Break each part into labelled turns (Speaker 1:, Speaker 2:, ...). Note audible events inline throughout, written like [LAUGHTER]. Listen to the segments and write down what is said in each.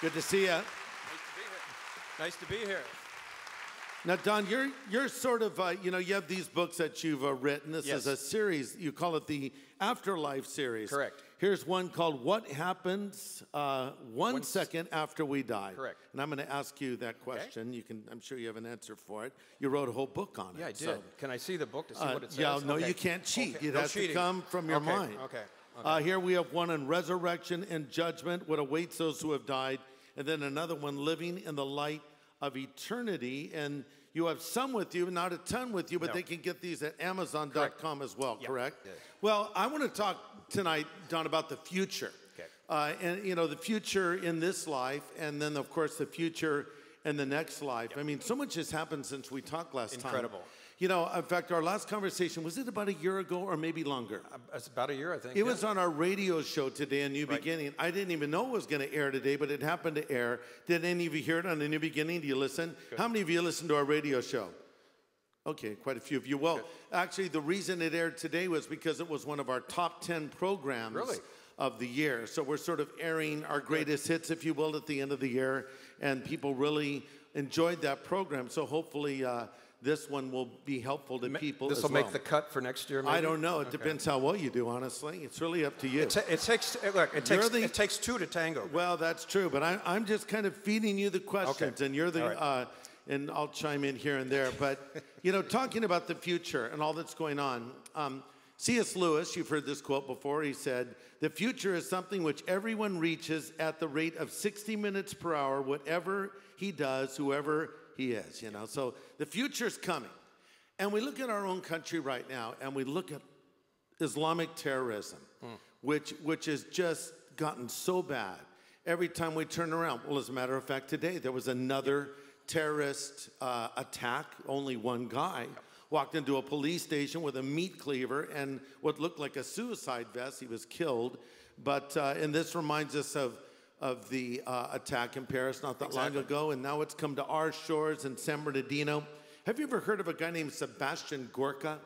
Speaker 1: Good to see you.
Speaker 2: Nice to be here. Nice to be here.
Speaker 1: Now, Don, you're you're sort of uh, you know you have these books that you've uh, written. This
Speaker 2: Yes.
Speaker 1: is a series. You call it the Afterlife series.
Speaker 2: Correct.
Speaker 1: Here's one called "What Happens uh, One Second After We Die."
Speaker 2: Correct.
Speaker 1: And I'm going to ask you that question. Okay. You can. I'm sure you have an answer for it. You wrote a whole book on it.
Speaker 2: Yeah, I did.
Speaker 1: so,
Speaker 2: Can I see the book to see
Speaker 1: uh,
Speaker 2: what it says?
Speaker 1: yeah, no,
Speaker 2: Okay.
Speaker 1: you can't cheat.
Speaker 2: Okay.
Speaker 1: It
Speaker 2: No
Speaker 1: has to come from your mind.
Speaker 2: Okay.
Speaker 1: Uh, here we have one in resurrection and judgment, what awaits those who have died, and then another one, living in the light of eternity. And you have some with you, not a ton with you, but
Speaker 2: No.
Speaker 1: they can get these at Amazon.com as well,
Speaker 2: Yeah.
Speaker 1: correct?
Speaker 2: Yeah.
Speaker 1: Well, I want to talk tonight, Don, about the future.
Speaker 2: Okay.
Speaker 1: Uh, and, you know, the future in this life, and then, of course, the future in the next life. I mean, so much has happened since we talked last time.
Speaker 2: Incredible.
Speaker 1: You know, in fact, our last conversation, was it about a year ago or maybe longer?
Speaker 2: Uh, It's about a year, I think.
Speaker 1: It
Speaker 2: yeah.
Speaker 1: was on our radio show today, A New
Speaker 2: Right.
Speaker 1: Beginning. I didn't even know it was going to air today, but it happened to air. Did any of you hear it on A New Beginning? Do you listen? How many of you listen to our radio show? Okay, quite a few of you. Well, actually, the reason it aired today was because it was one of our top 10 programs
Speaker 2: Really?
Speaker 1: of the year. So we're sort of airing our greatest hits, if you will, at the end of the year. And people really enjoyed that program. So hopefully, uh, this one will be helpful to people.
Speaker 2: This will
Speaker 1: well.
Speaker 2: make the cut for next year. Maybe?
Speaker 1: I don't know. It depends how well you do, honestly. It's really up to you.
Speaker 2: It, ta- it takes. Look, it takes.
Speaker 1: the-
Speaker 2: it takes two to tango.
Speaker 1: Well, that's true, but I, I'm just kind of feeding you the questions,
Speaker 2: Okay.
Speaker 1: and you're the,
Speaker 2: right.
Speaker 1: uh, and I'll chime in here and there. But [LAUGHS] you know, talking about the future and all that's going on, um, C.S. Lewis, you've heard this quote before. He said, "The future is something which everyone reaches at the rate of 60 minutes per hour, whatever he does, whoever he is." You know, so the future's coming, and we look at our own country right now, and we look at Islamic terrorism, which which has just gotten so bad. Every time we turn around, well, as a matter of fact, today there was another terrorist uh, attack. Only one guy walked into a police station with a meat cleaver and what looked like a suicide vest. He was killed. But uh, and this reminds us of of the uh, attack in Paris not that long ago, and now it's come to our shores in San Bernardino. Have you ever heard of a guy named Sebastian Gorka?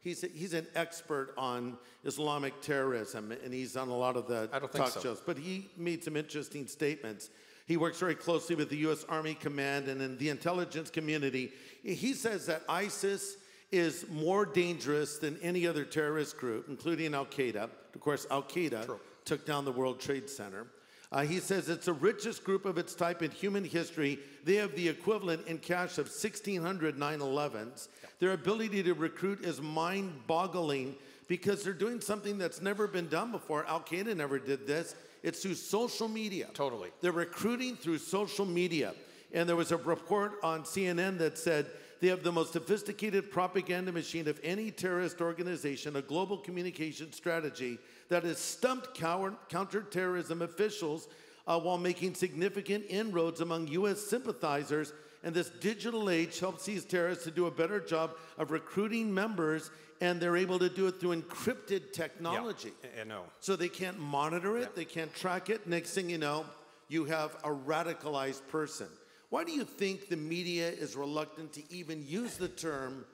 Speaker 1: He's, a, he's an expert on Islamic terrorism, and he's on a lot of the
Speaker 2: I don't think
Speaker 1: talk
Speaker 2: so.
Speaker 1: shows. But he made some interesting statements. He works very closely with the U.S. Army Command and in the intelligence community. He says that ISIS is more dangerous than any other terrorist group, including Al Qaeda. Of course, Al Qaeda took down the World Trade Center. Uh, he says it's the richest group of its type in human history. They have the equivalent in cash of 1,600 9 11s. Their ability to recruit is mind boggling because they're doing something that's never been done before. Al Qaeda never did this. It's through social media.
Speaker 2: Totally.
Speaker 1: They're recruiting through social media. And there was a report on CNN that said they have the most sophisticated propaganda machine of any terrorist organization, a global communication strategy that has stumped cower- counterterrorism officials uh, while making significant inroads among U.S. sympathizers. And this digital age helps these terrorists to do a better job of recruiting members, and they're able to do it through encrypted technology.
Speaker 2: Yeah, I know.
Speaker 1: So they can't monitor it, they can't track it. Next thing you know, you have a radicalized person. Why do you think the media is reluctant to even use the term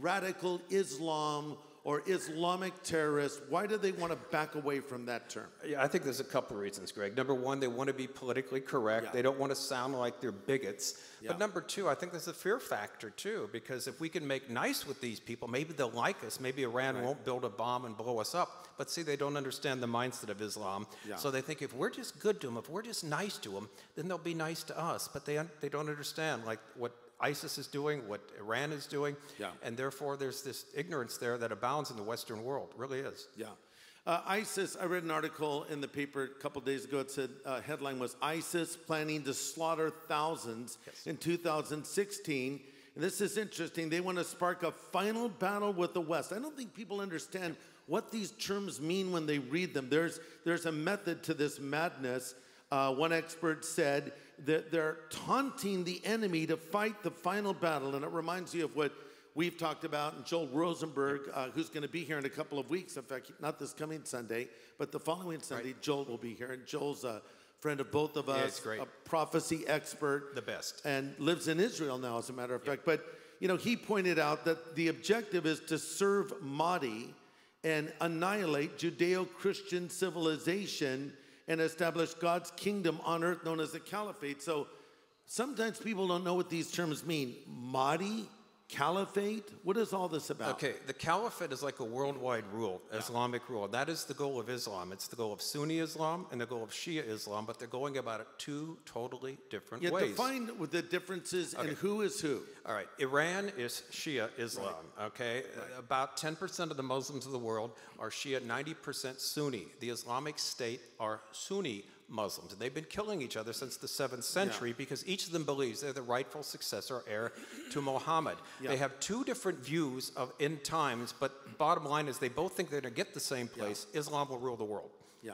Speaker 1: radical Islam or Islamic terrorist? Why do they want to back away from that term?
Speaker 2: Yeah, I think there's a couple of reasons, Greg. Number one, they want to be politically correct.
Speaker 1: Yeah.
Speaker 2: They don't want to sound like they're bigots.
Speaker 1: Yeah.
Speaker 2: But number two, I think there's a fear factor too, because if we can make nice with these people, maybe they'll like us. Maybe Iran won't build a bomb and blow us up. But see, they don't understand the mindset of Islam.
Speaker 1: Yeah.
Speaker 2: So they think if we're just good to them, if we're just nice to them, then they'll be nice to us. But they un- they don't understand like what ISIS is doing, what Iran is doing,
Speaker 1: Yeah.
Speaker 2: and therefore there's this ignorance there that abounds in the Western world. Really is.
Speaker 1: Yeah. Uh, ISIS, I read an article in the paper a couple days ago. It said, uh, headline was ISIS planning to slaughter thousands in 2016. And this is interesting. They want to spark a final battle with the West. I don't think people understand what these terms mean when they read them. There's, there's a method to this madness. Uh, one expert said that they're taunting the enemy to fight the final battle. And it reminds you of what we've talked about, and Joel Rosenberg, uh, who's going to be here in a couple of weeks. In fact, not this coming Sunday, but the following Sunday, Joel will be here. And Joel's a friend of both of us,
Speaker 2: Yeah, great.
Speaker 1: a prophecy expert,
Speaker 2: The best.
Speaker 1: and lives in Israel now, as a matter of fact. But you know, he pointed out that the objective is to serve Mahdi and annihilate Judeo-Christian civilization and establish God's kingdom on earth known as the caliphate. So sometimes people don't know what these terms mean. Mahdi, caliphate, what is all this about?
Speaker 2: Okay, the caliphate is like a worldwide rule, Islamic rule. That is the goal of Islam. It's the goal of Sunni Islam and the goal of Shia Islam, but they're going about it two totally different
Speaker 1: Yeah,
Speaker 2: ways.
Speaker 1: define the differences and who is who.
Speaker 2: All right, Iran is Shia Islam, okay? About 10% of the Muslims of the world are Shia, 90% Sunni. The Islamic State are Sunni Muslims, and they've been killing each other since the 7th century because each of them believes they're the rightful successor or heir to Muhammad.
Speaker 1: Yeah.
Speaker 2: They have two different views of end times, but bottom line is they both think they're going to get the same place. Islam will rule the world.
Speaker 1: Yeah.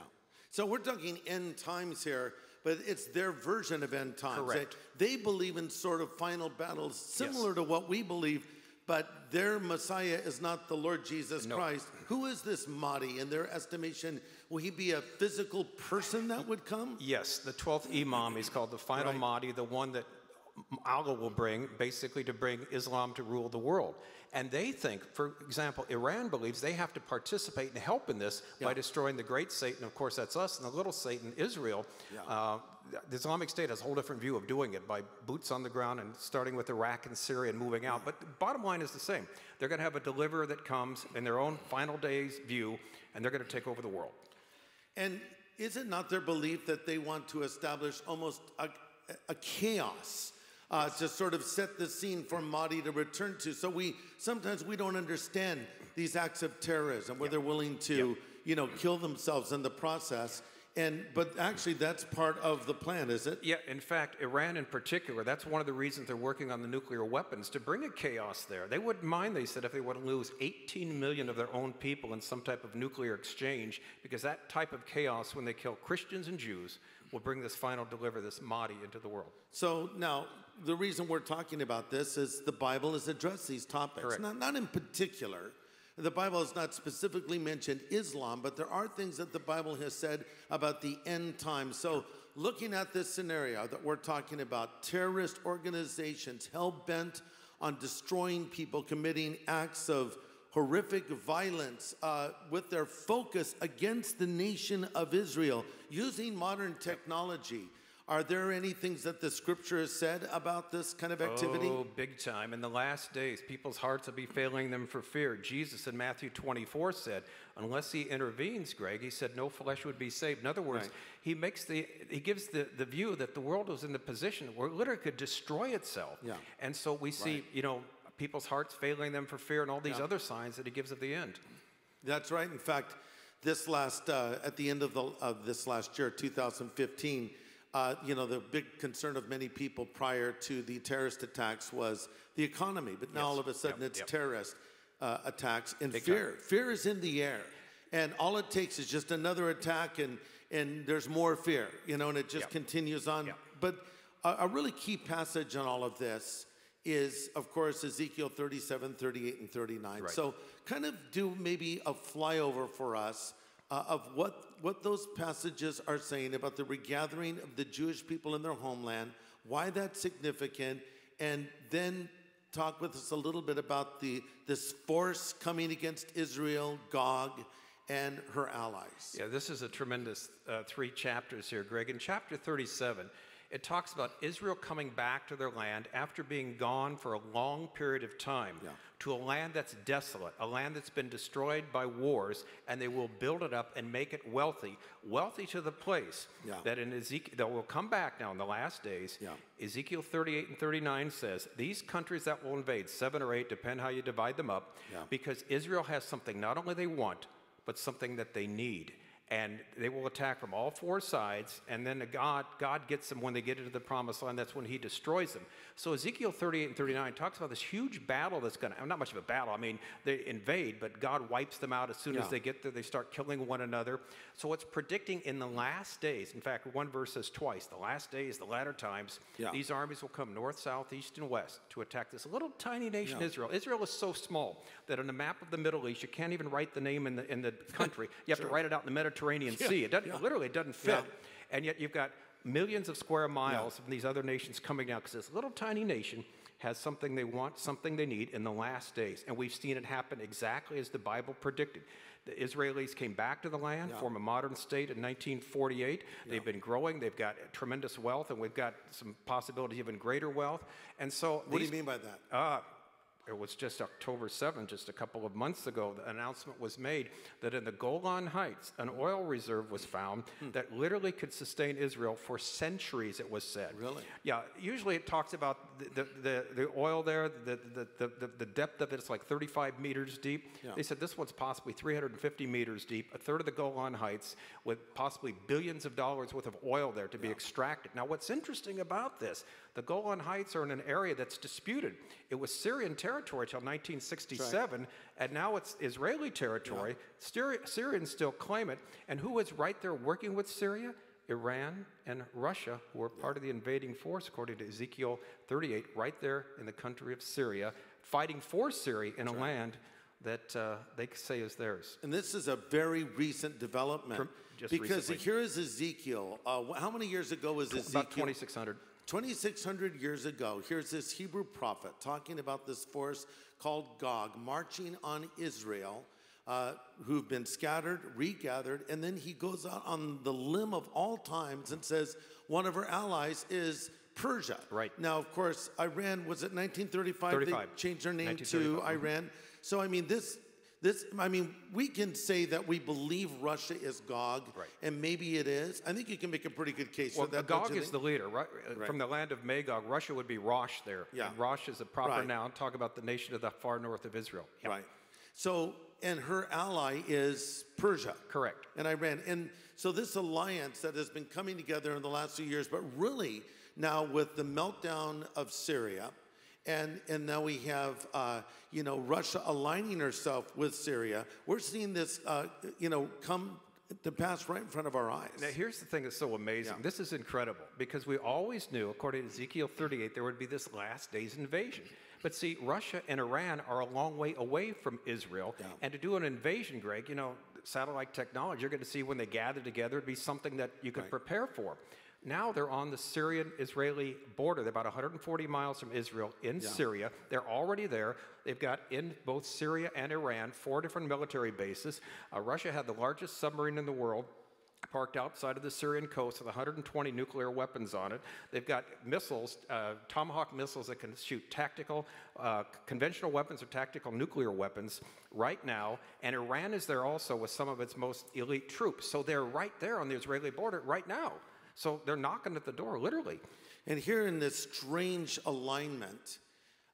Speaker 1: So we're talking end times here, but it's their version of end times.
Speaker 2: Correct.
Speaker 1: They, they believe in sort of final battles similar to what we believe, but their Messiah is not the Lord Jesus
Speaker 2: No.
Speaker 1: Christ. Who is this Mahdi? In their estimation, will he be a physical person that would come?
Speaker 2: Yes, the 12th Imam, he's called the final
Speaker 1: Right.
Speaker 2: Mahdi, the one that Allah will bring, basically to bring Islam to rule the world. And they think, for example, Iran believes they have to participate and help in this by destroying the great Satan. Of course, that's us, and the little Satan, Israel.
Speaker 1: Yeah.
Speaker 2: Uh, the Islamic State has a whole different view of doing it by boots on the ground and starting with Iraq and Syria and moving out. But the bottom line is the same. They're going to have a deliverer that comes in their own final days view, and they're going to take over the world.
Speaker 1: And is it not their belief that they want to establish almost a, a chaos uh, to sort of set the scene for Mahdi to return to? So we sometimes we don't understand these acts of terrorism where they're willing to, you know, kill themselves in the process. And but actually, that's part of the plan, is it?
Speaker 2: Yeah, in fact, Iran in particular, that's one of the reasons they're working on the nuclear weapons to bring a chaos there. They wouldn't mind, they said, if they would lose 18 million of their own people in some type of nuclear exchange, because that type of chaos, when they kill Christians and Jews, will bring this final deliver, this Mahdi, into the world.
Speaker 1: So now the reason we're talking about this is the Bible has addressed these topics.
Speaker 2: Correct.
Speaker 1: Not, not in particular. The Bible has not specifically mentioned Islam, but there are things that the Bible has said about the end times. So looking at this scenario that we're talking about, terrorist organizations hell bent on destroying people, committing acts of horrific violence uh, with their focus against the nation of Israel using modern technology. Are there any things that the scripture has said about this kind of activity?
Speaker 2: Oh, big time. In the last days, people's hearts will be failing them for fear. Jesus in Matthew 24 said, unless he intervenes, Greg, he said no flesh would be saved. In other words,
Speaker 1: Right.
Speaker 2: he makes the he gives the, the view that the world was in the position where it literally could destroy itself.
Speaker 1: Yeah.
Speaker 2: And so we see,
Speaker 1: Right.
Speaker 2: you know, people's hearts failing them for fear and all these
Speaker 1: Yeah.
Speaker 2: other signs that he gives of the end.
Speaker 1: That's right. In fact, this last uh, at the end of the of this last year, 2015, uh, you know, the big concern of many people prior to the terrorist attacks was the economy. But now
Speaker 2: Yes.
Speaker 1: all of a sudden,
Speaker 2: Yep,
Speaker 1: it's
Speaker 2: yep.
Speaker 1: terrorist uh, attacks and
Speaker 2: Big
Speaker 1: fear. Fear is in the air, and all it takes is just another attack, and and there's more fear. You know, and it just
Speaker 2: Yep.
Speaker 1: continues on. But a, a really key passage on all of this is, of course, Ezekiel 37, 38, and 39.
Speaker 2: Right.
Speaker 1: So, kind of do maybe a flyover for us uh, of what, what those passages are saying about the regathering of the Jewish people in their homeland, why that's significant, and then talk with us a little bit about the, this force coming against Israel, Gog, and her allies.
Speaker 2: Yeah, this is a tremendous uh, three chapters here, Greg. In chapter 37, it talks about Israel coming back to their land after being gone for a long period of time
Speaker 1: Yeah.
Speaker 2: To a land that's desolate, a land that's been destroyed by wars, and they will build it up and make it wealthy, wealthy to the place
Speaker 1: Yeah.
Speaker 2: that in Ezekiel, that will come back now in the last days.
Speaker 1: Yeah.
Speaker 2: Ezekiel 38 and 39 says, These countries that will invade, seven or eight, depend how you divide them up,
Speaker 1: Yeah.
Speaker 2: because Israel has something not only they want, but something that they need. And they will attack from all four sides, and then God, God gets them when they get into the promised land. That's when He destroys them. So Ezekiel 38 and 39 talks about this huge battle that's going to, not much of a battle, I mean, they invade, but God wipes them out as soon
Speaker 1: Yeah.
Speaker 2: as they get there. They start killing one another. So it's predicting in the last days, in fact, one verse says twice, the last days, the latter times,
Speaker 1: Yeah.
Speaker 2: these armies will come north, south, east, and west to attack this little tiny nation,
Speaker 1: Yeah.
Speaker 2: Israel. Israel is so small that on the map of the Middle East, you can't even write the name in the, in the country. You have to write it out in the Mediterranean Sea. It doesn't, literally it doesn't fit. And yet you've got millions of square miles from these other nations coming down because this little tiny nation has something they want, something they need in the last days. And we've seen it happen exactly as the Bible predicted. The Israelis came back to the land,
Speaker 1: Yeah.
Speaker 2: form a modern state in 1948. They've been growing, they've got tremendous wealth, and we've got some possibility of even greater wealth. And so,
Speaker 1: What do you mean by that?
Speaker 2: uh, it was just October 7th, just a couple of months ago, the announcement was made that in the Golan Heights, an oil reserve was found
Speaker 1: Hmm.
Speaker 2: that literally could sustain Israel for centuries, it was said.
Speaker 1: Really?
Speaker 2: Yeah, usually it talks about the, the, the, oil there, the, the, the, the, depth of it's like 35 meters deep.
Speaker 1: Yeah.
Speaker 2: They said this one's possibly 350 meters deep, a third of the Golan Heights, with possibly billions of dollars worth of oil there to be extracted. Now, what's interesting about this, the Golan Heights are in an area that's disputed. It was Syrian territory till 1967, and now it's Israeli territory. Syri- Syrians still claim it. And who is right there working with Syria? Iran and Russia, who are part of the invading force, according to Ezekiel 38, right there in the country of Syria, fighting for Syria in a land that uh, they say is theirs.
Speaker 1: And this is a very recent development.
Speaker 2: From- just
Speaker 1: because
Speaker 2: recently.
Speaker 1: here is Ezekiel. Uh, how many years ago was Ezekiel?
Speaker 2: About 2,600.
Speaker 1: 2,600 years ago, here's this Hebrew prophet talking about this force called Gog marching on Israel, uh, who've been scattered, regathered, and then he goes out on the limb of all times and says one of her allies is Persia.
Speaker 2: Right.
Speaker 1: Now, of course, Iran was it 1935?
Speaker 2: 35.
Speaker 1: They changed their name to
Speaker 2: 1935, mhm.
Speaker 1: Iran. So I mean, this. This, I mean, we can say that we believe Russia is Gog,
Speaker 2: Right.
Speaker 1: and maybe it is. I think you can make a pretty good case
Speaker 2: Well,
Speaker 1: for that.
Speaker 2: Gog is
Speaker 1: think?
Speaker 2: the leader, right? Uh,
Speaker 1: Right.
Speaker 2: From the land of Magog, Russia would be Rosh there.
Speaker 1: Yeah.
Speaker 2: And Rosh is a proper
Speaker 1: Right.
Speaker 2: noun. Talk about the nation of the far north of Israel. Yeah.
Speaker 1: Right. So, and her ally is Persia.
Speaker 2: Correct.
Speaker 1: And Iran. And so, this alliance that has been coming together in the last few years, but really now with the meltdown of Syria, and, and now we have, uh, you know, Russia aligning herself with Syria, we're seeing this, uh, you know, come to pass right in front of our eyes.
Speaker 2: Now, here's the thing that's so amazing.
Speaker 1: Yeah.
Speaker 2: This is incredible because we always knew, according to Ezekiel 38, there would be this last days invasion. But see, Russia and Iran are a long way away from Israel.
Speaker 1: Yeah.
Speaker 2: And to do an invasion, Greg, you know, satellite technology, you're going to see when they gather together, it'd be something that you could
Speaker 1: Right.
Speaker 2: prepare for. Now they're on the Syrian Israeli border. They're about 140 miles from Israel in Syria. They're already there. They've got in both Syria and Iran four different military bases. Uh, Russia had the largest submarine in the world parked outside of the Syrian coast with 120 nuclear weapons on it. They've got missiles, uh, Tomahawk missiles that can shoot tactical, uh, conventional weapons or tactical nuclear weapons right now. And Iran is there also with some of its most elite troops. So they're right there on the Israeli border right now. So they're knocking at the door, literally.
Speaker 1: And here in this strange alignment,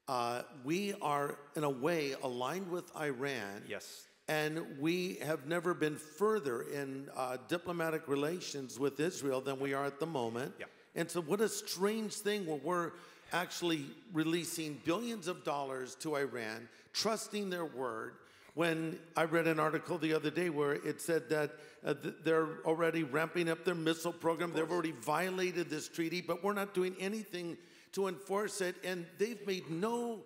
Speaker 1: uh, we are, in a way, aligned with Iran.
Speaker 2: Yes.
Speaker 1: And we have never been further in uh, diplomatic relations with Israel than we are at the moment.
Speaker 2: Yeah.
Speaker 1: And so, what a strange thing where we're actually releasing billions of dollars to Iran, trusting their word. When I read an article the other day where it said that uh, th- they're already ramping up their missile program, they've already violated this treaty, but we're not doing anything to enforce it. And they've made no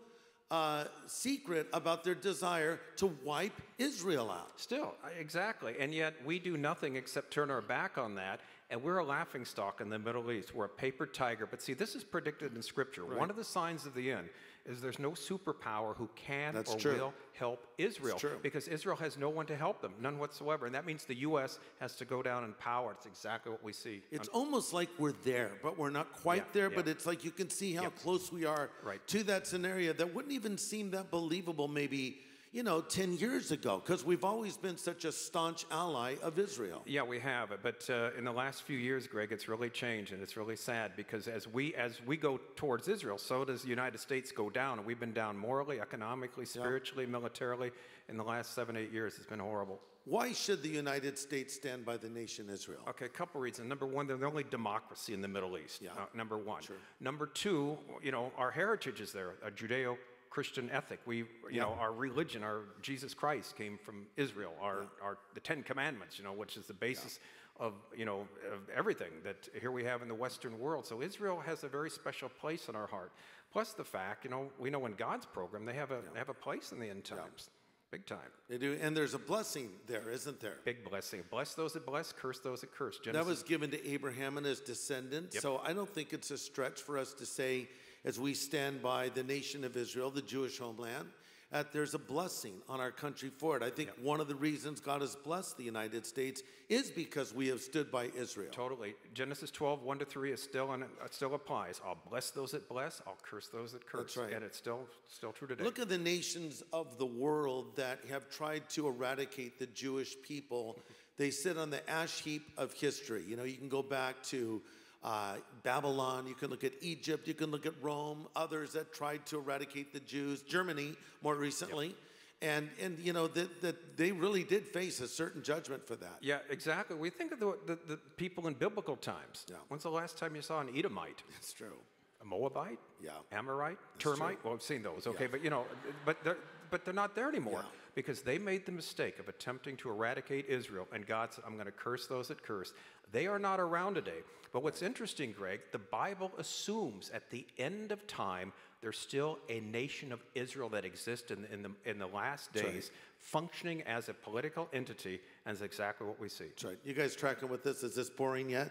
Speaker 1: uh, secret about their desire to wipe Israel out.
Speaker 2: Still, exactly. And yet we do nothing except turn our back on that. And we're a laughing stock in the Middle East. We're a paper tiger. But see, this is predicted in Scripture. One of the signs of the end is there's no superpower who can
Speaker 1: That's
Speaker 2: or
Speaker 1: true.
Speaker 2: will help Israel. Because Israel has no one to help them, none whatsoever. And that means the U.S. has to go down in power. It's exactly what we see.
Speaker 1: It's almost like we're there, but we're not quite
Speaker 2: Yeah,
Speaker 1: there.
Speaker 2: yeah.
Speaker 1: But it's like you can see how close we are
Speaker 2: Right.
Speaker 1: to that scenario that wouldn't even seem that believable maybe, you know, 10 years ago, because we've always been such a staunch ally of Israel.
Speaker 2: Yeah, we have but uh, in the last few years, Greg, it's really changed, and it's really sad because as we as we go towards Israel, so does the United States go down, and we've been down morally, economically, spiritually, militarily in the last seven, eight years. It's been horrible.
Speaker 1: Why should the United States stand by the nation Israel?
Speaker 2: Okay, a couple reasons. Number one, they're the only democracy in the Middle East.
Speaker 1: Yeah.
Speaker 2: uh, number one. Number two, you know, our heritage is there, a Judeo Christian ethic. We, you know, our religion, our Jesus Christ came from Israel. Our, our, the Ten Commandments, you know, which is the basis of, you know, of everything that here we have in the Western world. So Israel has a very special place in our heart. Plus the fact, you know, we know in God's program they have a, they have a place in the end times. Big time.
Speaker 1: They do, and there's a blessing there, isn't there?
Speaker 2: Big blessing. Bless those that bless, curse those that curse. Genesis.
Speaker 1: That was given to Abraham and his descendants. So I don't think it's a stretch for us to say as we stand by the nation of Israel, the Jewish homeland, that there's a blessing on our country for it. I think one of the reasons God has blessed the United States is because we have stood by Israel.
Speaker 2: Totally. Genesis 12, 1 to 3 is still and it uh, still applies. I'll bless those that bless, I'll curse those that curse.
Speaker 1: That's right.
Speaker 2: And it's still still true today.
Speaker 1: Look at the nations of the world that have tried to eradicate the Jewish people. [LAUGHS] They sit on the ash heap of history. You know, you can go back to uh, Babylon, you can look at Egypt, you can look at Rome, others that tried to eradicate the Jews, Germany more recently. And, and you know, that, that they really did face a certain judgment for that.
Speaker 2: yeah, exactly. We think of the, the, the people in biblical times.
Speaker 1: Yeah.
Speaker 2: When's the last time you saw an Edomite?
Speaker 1: It's true.
Speaker 2: A Moabite?
Speaker 1: Yeah.
Speaker 2: Amorite?
Speaker 1: true.
Speaker 2: Termite? Well, I've seen those, okay,
Speaker 1: Yeah.
Speaker 2: but you know, but they're, but they're not there anymore
Speaker 1: Yeah.
Speaker 2: Because they made the mistake of attempting to eradicate Israel, and God said, I'm going to curse those that curse. They are not around today. But what's interesting, Greg, the Bible assumes at the end of time, there's still a nation of Israel that exists in, in, the, in the last
Speaker 1: right.
Speaker 2: days, functioning as a political entity, and is exactly what we see.
Speaker 1: That's right. You guys tracking with this? Is this boring yet?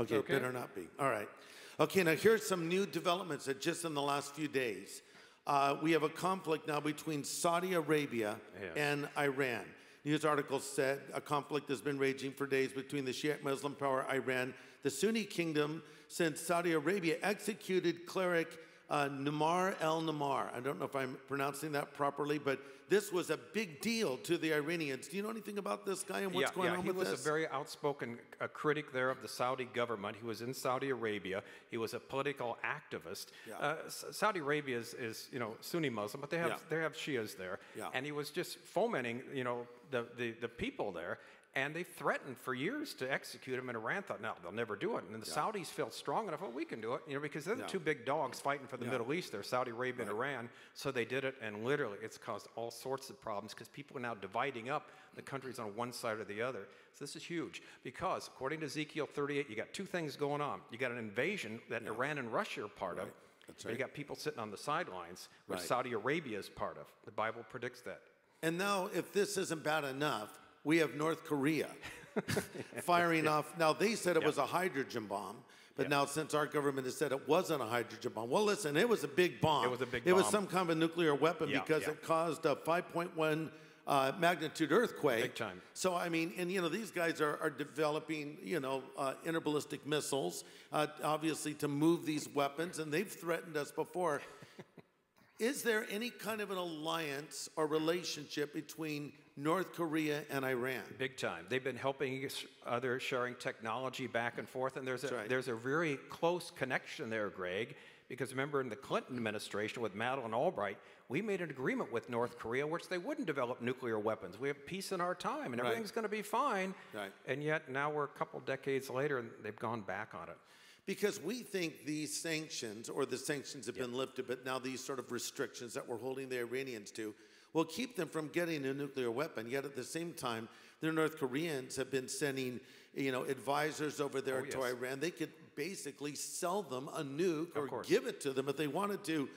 Speaker 1: Okay,
Speaker 2: okay.
Speaker 1: better not be. All right. Okay, now here's some new developments that just in the last few days. Uh, we have a conflict now between Saudi Arabia and Iran. News articles said a conflict has been raging for days between the Shiite Muslim power Iran, the Sunni kingdom, since Saudi Arabia executed cleric uh, Namar el Namar. I don't know if I'm pronouncing that properly, but this was a big deal to the Iranians. Do you know anything about this guy and what's
Speaker 2: yeah,
Speaker 1: going
Speaker 2: yeah,
Speaker 1: on
Speaker 2: he
Speaker 1: with
Speaker 2: was
Speaker 1: this?
Speaker 2: a very outspoken uh, critic there of the Saudi government. He was in Saudi Arabia. He was a political activist.
Speaker 1: Yeah.
Speaker 2: Uh, Saudi Arabia is, is, you know, Sunni Muslim, but they have
Speaker 1: Yeah.
Speaker 2: they have Shias there.
Speaker 1: Yeah.
Speaker 2: And he was just fomenting, you know, the, the, the people there. And they threatened for years to execute him. And Iran thought, no, they'll never do it. And the Saudis felt strong enough, well, we can do it, you know, because they're the
Speaker 1: Yeah.
Speaker 2: two big dogs fighting for the
Speaker 1: Yeah.
Speaker 2: Middle East. They're Saudi Arabia and Iran. So they did it, and literally, it's caused all sorts of problems because people are now dividing up the countries on one side or the other. So this is huge because, according to Ezekiel 38, you got two things going on. You got an invasion that Iran and Russia are part of.
Speaker 1: That's
Speaker 2: but You got people sitting on the sidelines, which
Speaker 1: Right.
Speaker 2: Saudi Arabia is part of. The Bible predicts that.
Speaker 1: And now, if this isn't bad enough, we have North Korea [LAUGHS] firing off. Now, they said it was a hydrogen bomb, but now since our government has said it wasn't a hydrogen bomb, well, listen, it was a big bomb.
Speaker 2: It was a big
Speaker 1: It was some kind of a nuclear weapon
Speaker 2: Yeah,
Speaker 1: because
Speaker 2: yeah.
Speaker 1: it caused a 5.1 uh, magnitude earthquake.
Speaker 2: Big time.
Speaker 1: So, I mean, and you know, these guys are, are developing, you know, uh, interballistic missiles, uh, obviously, to move these weapons, and they've threatened us before. [LAUGHS] Is there any kind of an alliance or relationship between North Korea and Iran?
Speaker 2: Big time. They've been helping each other, sharing technology back and forth, and there's a
Speaker 1: right.
Speaker 2: there's a very close connection there, Greg. Because remember, in the Clinton administration with Madeleine Albright, we made an agreement with North Korea, which they wouldn't develop nuclear weapons. We have peace in our time, and
Speaker 1: Right.
Speaker 2: everything's going to be fine.
Speaker 1: Right.
Speaker 2: And yet now we're a couple decades later, and they've gone back on it.
Speaker 1: Because we think these sanctions, or the sanctions have been lifted, but now these sort of restrictions that we're holding the Iranians to, will keep them from getting a nuclear weapon. Yet at the same time, the North Koreans have been sending, you know, advisors over there
Speaker 2: Oh,
Speaker 1: to
Speaker 2: yes.
Speaker 1: Iran. They could basically sell them a nuke or
Speaker 2: course.
Speaker 1: give it to them if they wanted to.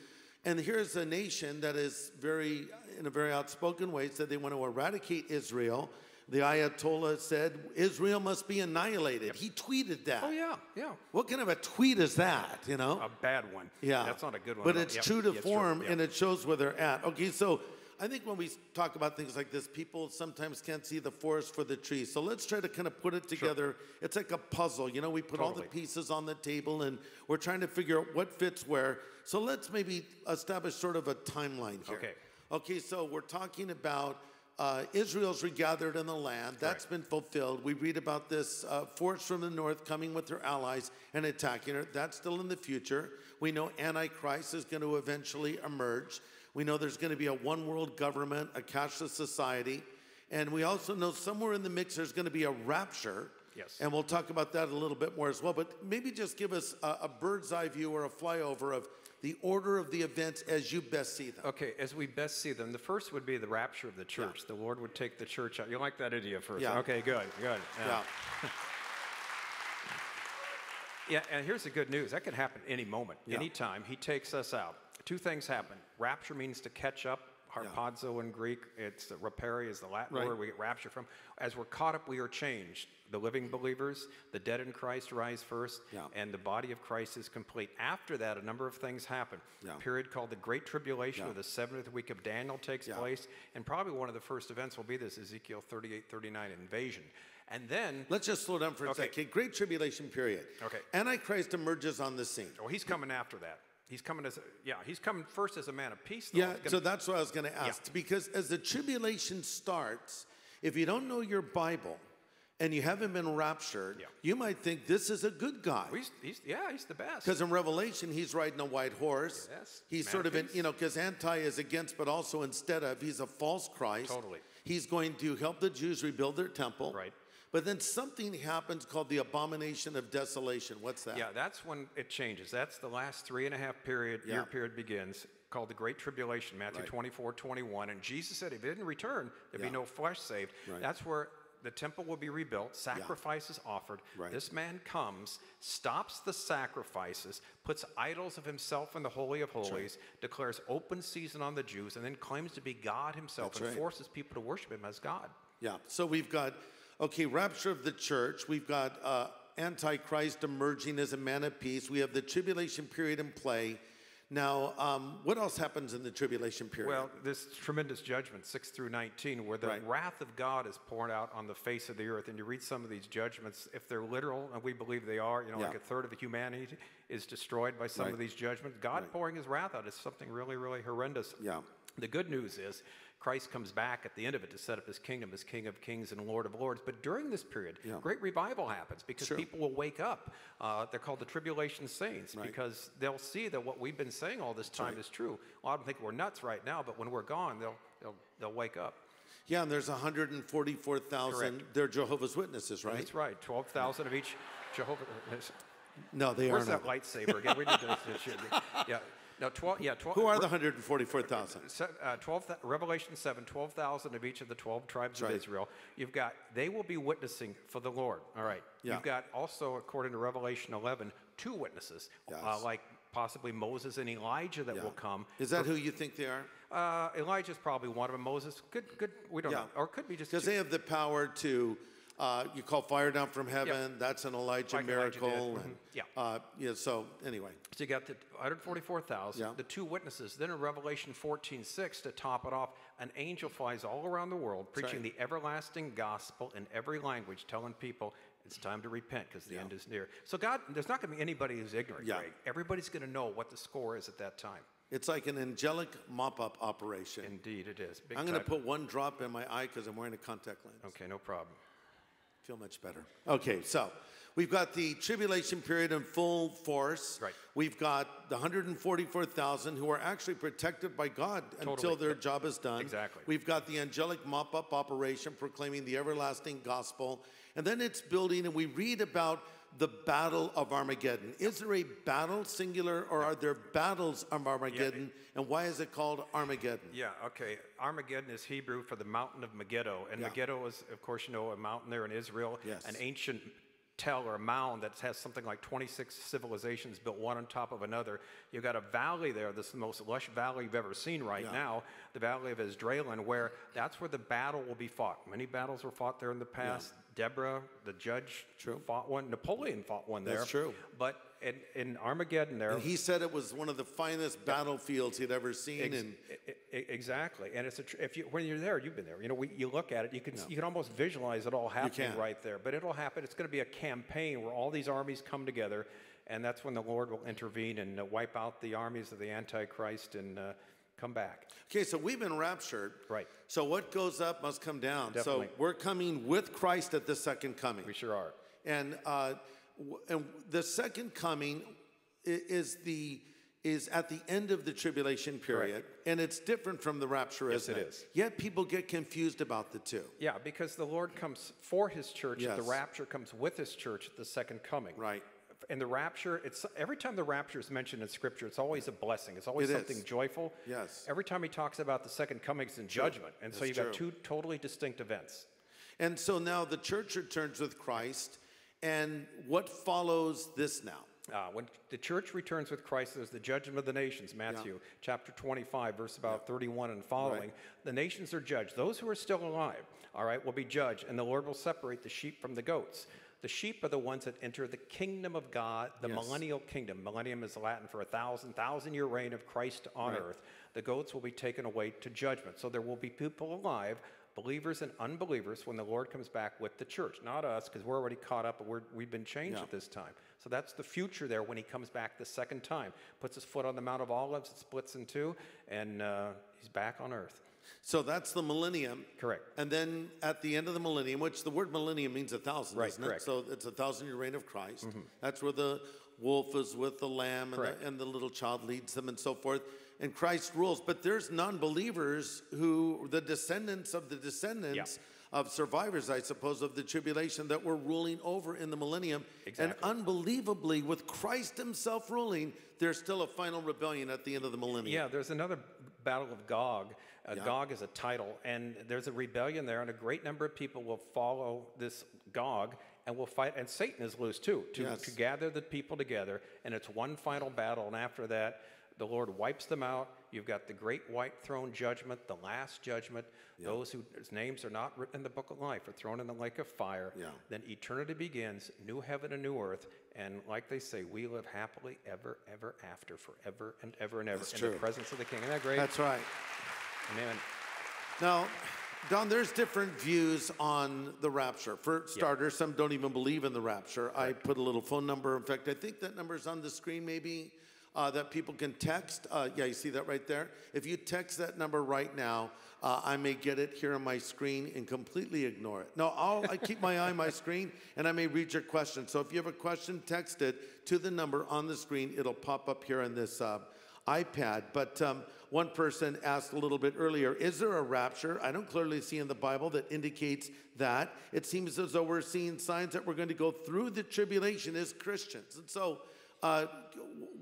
Speaker 1: And here's a nation that is very, in a very outspoken way, said they want to eradicate Israel. The Ayatollah said Israel must be annihilated. He tweeted that.
Speaker 2: Oh yeah, yeah.
Speaker 1: What kind of a tweet is that, you know?
Speaker 2: A bad one.
Speaker 1: yeah.
Speaker 2: That's not a good one.
Speaker 1: But it's
Speaker 2: Yep,
Speaker 1: true to form and it shows where they're at. Okay, so I think when we talk about things like this, people sometimes can't see the forest for the trees. So let's try to kind of put it together. It's like a puzzle, you know, we put all the pieces on the table and we're trying to figure out what fits where. So let's maybe establish sort of a timeline here.
Speaker 2: Okay.
Speaker 1: Okay, so we're talking about uh, Israel's regathered in the land. That's been fulfilled. We read about this uh, force from the north coming with their allies and attacking her. That's still in the future. We know Antichrist is going to eventually emerge. We know there's going to be a one world government, a cashless society. And we also know somewhere in the mix there's going to be a rapture.
Speaker 2: Yes.
Speaker 1: And we'll talk about that a little bit more as well. But maybe just give us a, a bird's eye view or a flyover of the order of the events as you best see them.
Speaker 2: Okay, as we best see them, the first would be the rapture of the church. The Lord would take the church out. You like that idea first?
Speaker 1: Yeah.
Speaker 2: Okay, good, good.
Speaker 1: Yeah. [LAUGHS]
Speaker 2: Yeah, and here's the good news. That could happen any moment,
Speaker 1: Yeah.
Speaker 2: anytime. He takes us out. Two things happen. Rapture means to catch up Harpazo in Greek. It's rapere is the Latin
Speaker 1: Right.
Speaker 2: word we get rapture from. As we're caught up, we are changed. The living believers, the dead in Christ rise first,
Speaker 1: Yeah.
Speaker 2: and the body of Christ is complete. After that, a number of things happen.
Speaker 1: Yeah.
Speaker 2: A period called the Great Tribulation,
Speaker 1: Yeah.
Speaker 2: where the seventh week of Daniel takes
Speaker 1: Yeah.
Speaker 2: place, and probably one of the first events will be this Ezekiel 38, 39 invasion. And then,
Speaker 1: Let's just slow down for a
Speaker 2: Okay.
Speaker 1: second. Great tribulation period.
Speaker 2: Okay.
Speaker 1: Antichrist emerges on the scene.
Speaker 2: oh, he's coming after that. He's coming as, a, yeah, he's coming first as a man of peace. Though.
Speaker 1: Yeah,
Speaker 2: gonna-
Speaker 1: so that's what I was going to ask. Because as the tribulation starts, if you don't know your Bible and you haven't been raptured,
Speaker 2: Yeah.
Speaker 1: you might think this is a good guy.
Speaker 2: He's, he's, yeah, he's the best.
Speaker 1: Because in Revelation, he's riding a white horse.
Speaker 2: Yes,
Speaker 1: He's
Speaker 2: man
Speaker 1: sort
Speaker 2: of
Speaker 1: in, you know, because anti is against, but also instead of, he's a false Christ.
Speaker 2: Totally.
Speaker 1: He's going to help the Jews rebuild their temple.
Speaker 2: Right.
Speaker 1: But then something happens called the abomination of desolation. What's that?
Speaker 2: Yeah, that's when it changes. That's the last three and a half period,
Speaker 1: Yeah.
Speaker 2: year period begins, called the Great Tribulation, Matthew
Speaker 1: Right.
Speaker 2: 24, 21. And Jesus said if it didn't return, there'd
Speaker 1: Yeah.
Speaker 2: be no flesh saved.
Speaker 1: Right.
Speaker 2: That's where the temple will be rebuilt, sacrifices offered.
Speaker 1: Right.
Speaker 2: This man comes, stops the sacrifices, puts idols of himself in the Holy of Holies, declares open season on the Jews, and then claims to be God himself
Speaker 1: That's
Speaker 2: and
Speaker 1: right.
Speaker 2: forces people to worship him as God.
Speaker 1: Yeah. So we've got, okay, rapture of the church. We've got uh, Antichrist emerging as a man of peace. We have the tribulation period in play. Now, um, what else happens in the tribulation period?
Speaker 2: Well, this tremendous judgment, 6 through 19, where the
Speaker 1: Right.
Speaker 2: wrath of God is poured out on the face of the earth. And you read some of these judgments, if they're literal, and we believe they are, you know, like a third of humanity is destroyed by some
Speaker 1: Right.
Speaker 2: of these judgments. God
Speaker 1: Right.
Speaker 2: pouring his wrath out is something really, really horrendous.
Speaker 1: Yeah.
Speaker 2: The good news is Christ comes back at the end of it to set up his kingdom as King of Kings and Lord of Lords. But during this period,
Speaker 1: Yeah.
Speaker 2: great revival happens because
Speaker 1: Sure.
Speaker 2: people will wake up. Uh, they're called the tribulation saints
Speaker 1: Right.
Speaker 2: because they'll see that what we've been saying all this time
Speaker 1: right.
Speaker 2: is true. A lot of them think we're nuts right now, but when we're gone, they'll, they'll, they'll wake up.
Speaker 1: yeah, and there's 144,000. They're Jehovah's Witnesses, right?
Speaker 2: That's right. 12,000 of each Jehovah.
Speaker 1: No, they
Speaker 2: Where's
Speaker 1: are
Speaker 2: that lightsaber again? We need to. [LAUGHS] yeah. No, 12. Yeah, 12.
Speaker 1: Who are the 144,000?
Speaker 2: Se- uh, 12, th- Revelation 7, 12,000 of each of the 12 tribes
Speaker 1: right.
Speaker 2: of Israel. You've got, they will be witnessing for the Lord. All right.
Speaker 1: Yeah.
Speaker 2: You've got also, according to Revelation 11, two witnesses, uh, like possibly Moses and Elijah that
Speaker 1: Yeah.
Speaker 2: will come.
Speaker 1: Is that who you think they are?
Speaker 2: Uh, Elijah's probably one of them. Moses, good, good. We don't
Speaker 1: Yeah.
Speaker 2: know. Or it could be just.
Speaker 1: Because they have the power to, uh, you call fire down from heaven. That's an Elijah
Speaker 2: Like
Speaker 1: miracle.
Speaker 2: Mhm.
Speaker 1: And,
Speaker 2: Yeah.
Speaker 1: Uh, yeah. So anyway,
Speaker 2: So you got the 144,000,
Speaker 1: Yeah.
Speaker 2: the two witnesses. Then in Revelation 14:6, to top it off, an angel flies all around the world preaching
Speaker 1: right.
Speaker 2: the everlasting gospel in every language, telling people it's time to repent because the end is near. So God, there's not going to be anybody who's ignorant.
Speaker 1: Yeah.
Speaker 2: Greg. Everybody's going to know what the score is at that time.
Speaker 1: it's like an angelic mop-up operation.
Speaker 2: Indeed, it is. Big
Speaker 1: I'm going to put one drop in my eye because I'm wearing a contact lens.
Speaker 2: Okay, no problem.
Speaker 1: Feel much better. Okay, so we've got the tribulation period in full force.
Speaker 2: Right.
Speaker 1: We've got the 144,000 who are actually protected by God until
Speaker 2: Totally.
Speaker 1: their job is done.
Speaker 2: Exactly.
Speaker 1: We've got the angelic mop up operation proclaiming the everlasting gospel. And then it's building, and we read about the battle of Armageddon. Is there a battle singular, or are there battles of Armageddon? and why is it called Armageddon?
Speaker 2: Yeah, okay. Armageddon is Hebrew for the mountain of Megiddo. And
Speaker 1: Yeah.
Speaker 2: Megiddo is, of course, you know, a mountain there in Israel.
Speaker 1: Yes.
Speaker 2: An ancient tell or a mound that has something like 26 civilizations built one on top of another. You've got a valley there. This is the most lush valley you've ever seen right
Speaker 1: Yeah.
Speaker 2: now, the Valley of Esdraelon, where that's where the battle will be fought. Many battles were fought there in the past. Deborah, the judge,
Speaker 1: True.
Speaker 2: fought one. Napoleon fought one there.
Speaker 1: That's true.
Speaker 2: But in, in Armageddon there,
Speaker 1: And he said it was one of the finest battlefields he'd ever seen.
Speaker 2: Ex-
Speaker 1: and
Speaker 2: exactly, and it's a tr- if you when you're there, you've been there. You know, we, you look at it, you can you can almost visualize it all happening right there. But it'll happen. It's going to be a campaign where all these armies come together, and that's when the Lord will intervene and uh, wipe out the armies of the Antichrist and uh, come back.
Speaker 1: Okay, so we've been raptured.
Speaker 2: Right.
Speaker 1: So what goes up must come down.
Speaker 2: Definitely.
Speaker 1: So we're coming with Christ at the second coming.
Speaker 2: We sure are.
Speaker 1: And uh, w- and the second coming is the is at the end of the tribulation period, and it's different from the rapture,
Speaker 2: Yes,
Speaker 1: isn't
Speaker 2: it
Speaker 1: it?
Speaker 2: is.
Speaker 1: Yet people get confused about the two.
Speaker 2: Yeah, because the Lord comes for His church. at The rapture comes with His church at the second coming.
Speaker 1: Right.
Speaker 2: And the rapture, it's every time the rapture is mentioned in Scripture, it's always a blessing. It's always
Speaker 1: It
Speaker 2: something
Speaker 1: is.
Speaker 2: joyful.
Speaker 1: Yes.
Speaker 2: Every time he talks about the second coming, it's in judgment, and so you've got two totally distinct events.
Speaker 1: And so now the church returns with Christ, and what follows this now?
Speaker 2: Uh, when the church returns with Christ, there's the judgment of the nations, Matthew chapter 25, verse about 31 and following.
Speaker 1: Right.
Speaker 2: The nations are judged. Those who are still alive, all right, will be judged, and the Lord will separate the sheep from the goats. The sheep are the ones that enter the kingdom of God, the
Speaker 1: Yes.
Speaker 2: millennial kingdom. Millennium is Latin for a thousand, thousand year reign of Christ on earth. The goats will be taken away to judgment. So there will be people alive, believers and unbelievers, when the Lord comes back with the church. Not us, because we're already caught up and we're, we've been changed
Speaker 1: Yeah.
Speaker 2: at this time. So that's the future there when he comes back the second time. Puts his foot on the Mount of Olives, it splits in two, and uh, he's back on earth.
Speaker 1: So that's the millennium.
Speaker 2: Correct.
Speaker 1: And then at the end of the millennium, which the word millennium means a thousand,
Speaker 2: Right,
Speaker 1: doesn't
Speaker 2: correct.
Speaker 1: it?
Speaker 2: Mm-hmm.
Speaker 1: So it's a thousand year reign of Christ. That's where the wolf is with the lamb and the, and the little child leads them and so forth. And Christ rules. But there's non believers who, the descendants of the descendants of survivors, I suppose, of the tribulation that were ruling over in the millennium.
Speaker 2: Exactly.
Speaker 1: And unbelievably, with Christ himself ruling, there's still a final rebellion at the end of the millennium.
Speaker 2: Yeah, there's another battle of Gog. Uh,
Speaker 1: Yeah.
Speaker 2: Gog is a title, and there's a rebellion there, and a great number of people will follow this Gog and will fight. And Satan is loose too, to,
Speaker 1: Yes.
Speaker 2: to gather the people together, and it's one final battle. And after that, the Lord wipes them out. You've got the great white throne judgment, the last judgment. Those whose names are not written in the book of life are thrown in the lake of fire.
Speaker 1: Yeah.
Speaker 2: Then eternity begins, new heaven and new earth. And like they say, we live happily ever, ever after, forever and ever and ever
Speaker 1: That's
Speaker 2: in
Speaker 1: true.
Speaker 2: the presence of the King. Isn't that great?
Speaker 1: That's right.
Speaker 2: Amen.
Speaker 1: Now, Don, there's different views on the rapture. For starters, some don't even believe in the rapture. I put a little phone number. In fact, I think that number is on the screen, maybe, uh, that people can text. Uh, yeah, you see that right there? If you text that number right now, uh, I may get it here on my screen and completely ignore it. No, I'll, I keep my eye on my screen and I may read your question. So if you have a question, text it to the number on the screen. It'll pop up here on this uh, iPad. But um, one person asked a little bit earlier Is there a rapture? I don't clearly see in the Bible that indicates that. It seems as though we're seeing signs that we're going to go through the tribulation as Christians. And so, uh,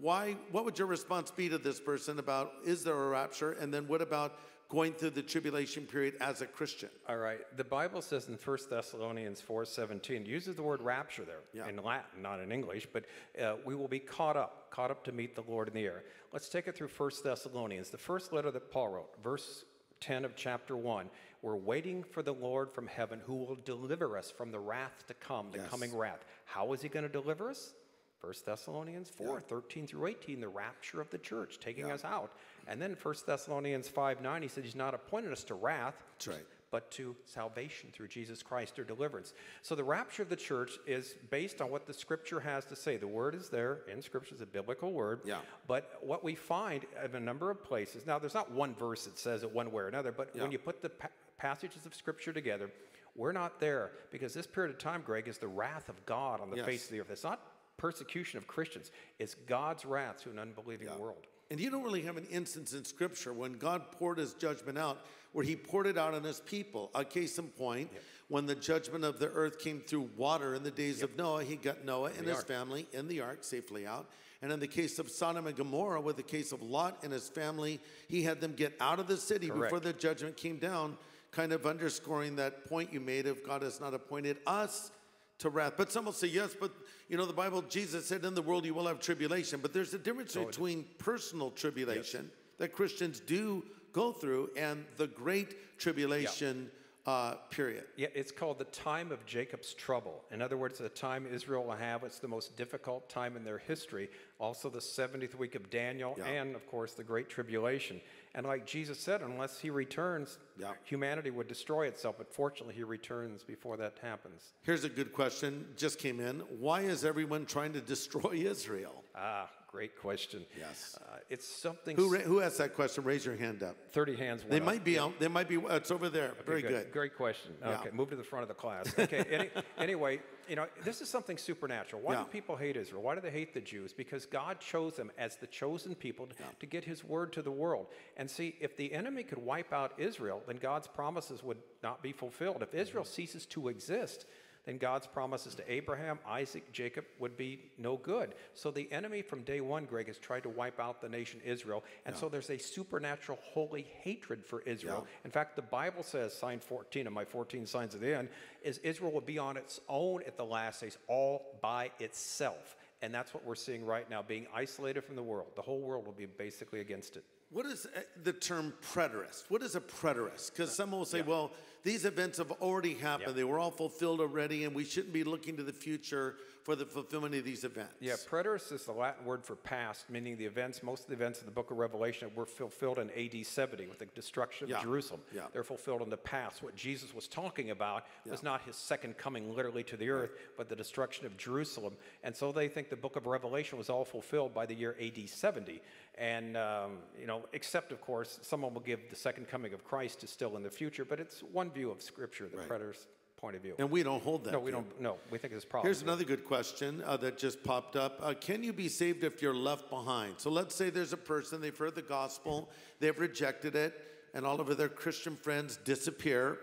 Speaker 1: why, what would your response be to this person about is there a rapture? And then what about going through the tribulation period as a Christian?
Speaker 2: All right. The Bible says in 1 Thessalonians 4.17, uses the word rapture there
Speaker 1: Yeah.
Speaker 2: in Latin, not in English, but uh, we will be caught up, caught up to meet the Lord in the air. Let's take it through 1 Thessalonians, the first letter that Paul wrote, verse 10 of chapter 1. We're waiting for the Lord from heaven who will deliver us from the wrath to come, the
Speaker 1: Yes.
Speaker 2: coming wrath. How is he going to deliver us? 1 Thessalonians 4, 13 through 18, the rapture of the church, taking us out. And then 1 Thessalonians 5, 9, he said he's not appointed us to wrath,
Speaker 1: That's right.
Speaker 2: but to salvation through Jesus Christ or deliverance. So the rapture of the church is based on what the scripture has to say. The word is there in scripture, it's a biblical word.
Speaker 1: Yeah.
Speaker 2: But what we find in a number of places, now there's not one verse that says it one way or another, but
Speaker 1: Yeah.
Speaker 2: when you put the pa- passages of scripture together, we're not there because this period of time, Greg, is the wrath of God on the
Speaker 1: Yes.
Speaker 2: face of the earth. It's not persecution of Christians, it's God's wrath to an unbelieving world.
Speaker 1: And you don't really have an instance in Scripture when God poured his judgment out, where he poured it out on his people. A case in point, when the judgment of the earth came through water in the days of Noah, he got Noah and his
Speaker 2: ark.
Speaker 1: family in the ark safely out. And in the case of Sodom and Gomorrah, with the case of Lot and his family, he had them get out of the city
Speaker 2: Correct.
Speaker 1: before the judgment came down, kind of underscoring that point you made of God has not appointed us to wrath. But some will say, yes, but you know, the Bible, Jesus said, in the world you will have tribulation. But there's a difference oh, between personal tribulation that Christians do go through and the great tribulation uh, period.
Speaker 2: Yeah, it's called the time of Jacob's trouble. In other words, the time Israel will have, it's the most difficult time in their history. Also, the 70th week of Daniel,
Speaker 1: Yeah.
Speaker 2: and of course, the Great Tribulation. And like Jesus said, unless he returns,
Speaker 1: Yeah.
Speaker 2: humanity would destroy itself. But fortunately, he returns before that happens.
Speaker 1: Here's a good question, just came in. Why is everyone trying to destroy [LAUGHS] Israel?
Speaker 2: Ah, great question.
Speaker 1: Yes.
Speaker 2: Uh, it's something.
Speaker 1: Who, who asked that question? Raise your hand up.
Speaker 2: 30 hands.
Speaker 1: They might be out. They might be. uh, It's over there. Very good.
Speaker 2: Great question.
Speaker 1: Yeah.
Speaker 2: Okay, move to the front of the class. Okay. any, [LAUGHS] anyway, you know, this is something supernatural. Why
Speaker 1: Yeah.
Speaker 2: do people hate Israel? Why do they hate the Jews? Because God chose them as the chosen people to, to get His word to the world. And see, if the enemy could wipe out Israel, then God's promises would not be fulfilled. If Israel
Speaker 1: Mm-hmm.
Speaker 2: ceases to exist, then God's promises to Abraham, Isaac, Jacob would be no good. So the enemy from day one, Greg, has tried to wipe out the nation Israel. And so there's a supernatural holy hatred for Israel.
Speaker 1: Yeah.
Speaker 2: In fact, the Bible says, sign 14 of my 14 signs of the end, is Israel will be on its own at the last days, all by itself. And that's what we're seeing right now, being isolated from the world. The whole world will be basically against it.
Speaker 1: What is uh, the term preterist? What is a preterist? Because some will say, well, these events have already happened.
Speaker 2: Yeah.
Speaker 1: They were all fulfilled already, and we shouldn't be looking to the future for the fulfillment of these events.
Speaker 2: Yeah, preterist is the Latin word for past, meaning the events, most of the events in the book of Revelation were fulfilled in AD 70 with the destruction of
Speaker 1: Yeah,
Speaker 2: Jerusalem.
Speaker 1: yeah.
Speaker 2: They're fulfilled in the past. What Jesus was talking about was not his second coming literally to the earth, but the destruction of Jerusalem. And so they think the book of Revelation was all fulfilled by the year AD 70. And, um, you know, except, of course, someone will give the second coming of Christ is still in the future, but it's one view of Scripture, the preterist point of view.
Speaker 1: And we don't hold that.
Speaker 2: no, we
Speaker 1: view.
Speaker 2: don't, no, we think it's a problem.
Speaker 1: Here's another good question uh, that just popped up. Uh, can you be saved if you're left behind? So let's say there's a person, they've heard the gospel, they've rejected it, and all of their Christian friends disappear,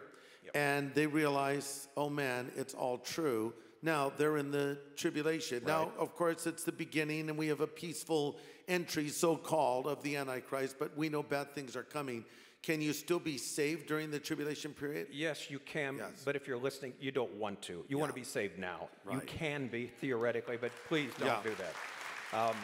Speaker 1: and they realize, oh man, it's all true. Now they're in the tribulation. Now, of course, it's the beginning, and we have a peaceful entry, so called, of the Antichrist, but we know bad things are coming. Can you still be saved during the tribulation period?
Speaker 2: Yes, you can,
Speaker 1: Yes.
Speaker 2: but if you're listening, you don't want to. You want to be saved now. You can be theoretically, but please don't
Speaker 1: Yeah.
Speaker 2: do that. Um,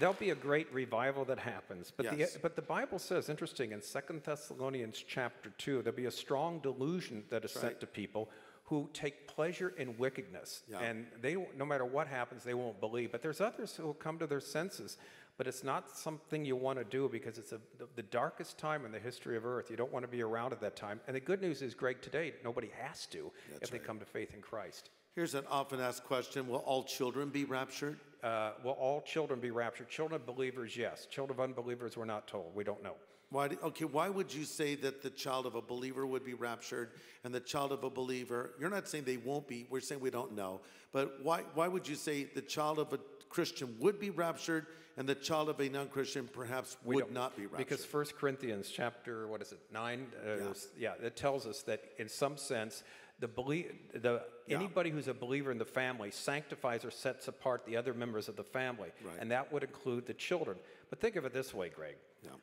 Speaker 2: there'll be a great revival that happens, but
Speaker 1: Yes.
Speaker 2: the but the Bible says, interesting, in Second Thessalonians chapter two, there'll be a strong delusion that is sent to people who take pleasure in wickedness,
Speaker 1: Yeah.
Speaker 2: and they no matter what happens, they won't believe. But there's others who will come to their senses. But it's not something you want to do because it's a, the, the darkest time in the history of Earth. You don't want to be around at that time. And the good news is, Greg, today nobody has to if they come to faith in Christ.
Speaker 1: Here's an often asked question Will all children be raptured?
Speaker 2: Uh, will all children be raptured? Children of believers, yes. Children of unbelievers, we're not told. We don't know.
Speaker 1: Why, do- okay, why would you say that the child of a believer would be raptured and the child of a believer, you're not saying they won't be, we're saying we don't know, but why, why would you say the child of a Christian would be raptured and the child of a non Christian perhaps
Speaker 2: We
Speaker 1: would
Speaker 2: don't-
Speaker 1: be raptured?
Speaker 2: Because 1 Corinthians chapter, what is it, 9? Uh, yeah. it tells us that in some sense, the, belie- the anybody who's a believer in the family sanctifies or sets apart the other members of the family.
Speaker 1: Right.
Speaker 2: And that would include the children. But think of it this way, Greg.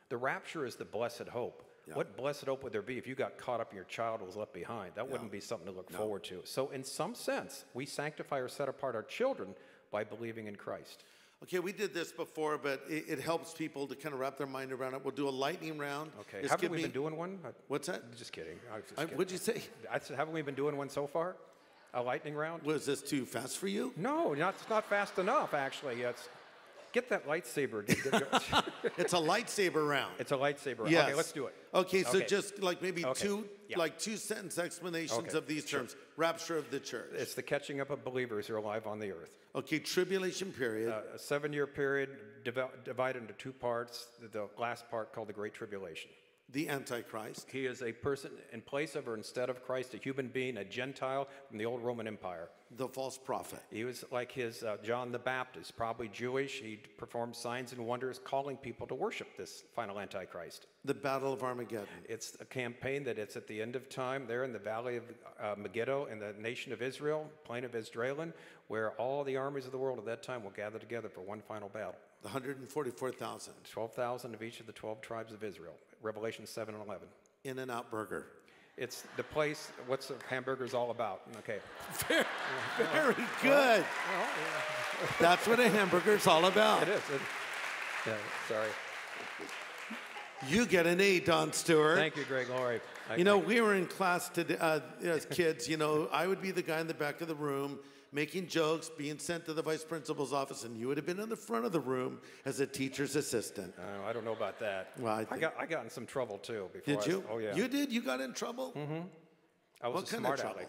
Speaker 2: The rapture is the blessed hope. What blessed hope would there be if you got caught up and your child was left behind? That wouldn't be something to look forward to. So, in some sense, we sanctify or set apart our children by believing in Christ.
Speaker 1: Okay, we did this before, but it, it helps people to kind of wrap their mind around it. We'll do a lightning round.
Speaker 2: Okay.
Speaker 1: Just
Speaker 2: Haven't we
Speaker 1: me-
Speaker 2: been doing one?
Speaker 1: What's that?
Speaker 2: Just kidding. Just
Speaker 1: I,
Speaker 2: kidding.
Speaker 1: what'd you say?
Speaker 2: I said, haven't we been doing one so far? A lightning round?
Speaker 1: Was this too fast for you?
Speaker 2: No, not, it's not fast enough, actually. It's, get that lightsaber. [LAUGHS] [LAUGHS] dude. Get- get-
Speaker 1: It's a lightsaber round.
Speaker 2: it's a lightsaber.
Speaker 1: Yes.
Speaker 2: Okay, let's do it.
Speaker 1: Okay, so
Speaker 2: Okay.
Speaker 1: just like maybe
Speaker 2: Okay.
Speaker 1: two,
Speaker 2: Yeah.
Speaker 1: like two sentence explanations
Speaker 2: Okay,
Speaker 1: of these
Speaker 2: sure.
Speaker 1: terms. Rapture of the church.
Speaker 2: It's the catching up of believers who are alive on the earth.
Speaker 1: Okay, tribulation period.
Speaker 2: Uh, a seven year period divi- divided into two parts. The- The last part called the Great Tribulation.
Speaker 1: The Antichrist.
Speaker 2: He is a person in place of or instead of Christ, a human being, a Gentile from the old Roman Empire.
Speaker 1: The false prophet.
Speaker 2: He was like his uh, John the Baptist, probably Jewish. He performed signs and wonders, calling people to worship this final Antichrist.
Speaker 1: The battle of Armageddon.
Speaker 2: It's a campaign that it's at the end of time there in the valley of uh, Megiddo in the nation of Israel, plain of Esdraelon, where all the armies of the world at that time will gather together for one final battle.
Speaker 1: The 144,000.
Speaker 2: 12,000 of each of the 12 tribes of Israel. Revelation 7 and 11.
Speaker 1: In and out burger.
Speaker 2: It's the place, what's the hamburgers all about? Okay.
Speaker 1: Very [LAUGHS] very good. That's what a hamburger's all about.
Speaker 2: It is. It, yeah, sorry.
Speaker 1: You get an A, Don Stewart.
Speaker 2: Thank you, Greg Laurie. I-
Speaker 1: You know, we were in class today uh, as kids. You know, I would be the guy in the back of the room making jokes, being sent to the vice principal's office, and you would have been in the front of the room as a teacher's assistant.
Speaker 2: Uh, I don't know about that.
Speaker 1: Well, I
Speaker 2: I, got I got in some trouble too. Before
Speaker 1: Did
Speaker 2: I-
Speaker 1: you?
Speaker 2: oh yeah.
Speaker 1: You did? You got in trouble? Mm-hmm.
Speaker 2: I was
Speaker 1: What
Speaker 2: a
Speaker 1: kind
Speaker 2: smart
Speaker 1: of trouble?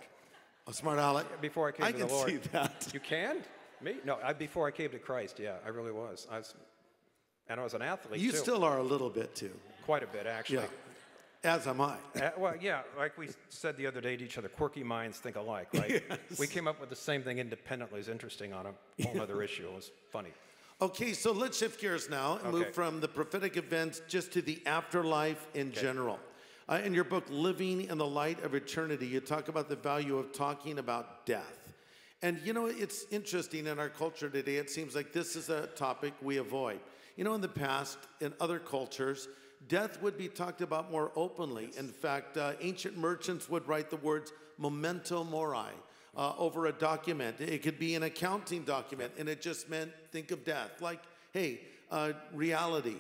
Speaker 1: A smart aleck?
Speaker 2: Before I came
Speaker 1: I
Speaker 2: to the Lord.
Speaker 1: I can see that. [LAUGHS]
Speaker 2: You can? Me? No. I, before I came to Christ, yeah, I really was. I was, and I was an athlete
Speaker 1: You
Speaker 2: too.
Speaker 1: still are a little bit too.
Speaker 2: quite a bit actually.
Speaker 1: Yeah. As am I.
Speaker 2: Uh, well, yeah, like we said the other day to each other, quirky minds think alike, right? [LAUGHS] We came up with the same thing independently. It's interesting on a whole other [LAUGHS] issue. It was funny.
Speaker 1: Okay, so let's shift gears now and move from the prophetic events just to the afterlife in general. Uh, in your book, Living in the Light of Eternity, you talk about the value of talking about death. And you know, it's interesting in our culture today, it seems like this is a topic we avoid. You know, in the past, in other cultures, death would be talked about more openly. In fact, uh, ancient merchants would write the words memento mori. uh, over a document. It could be an accounting document, and it just meant think of death. Like, hey, uh, reality.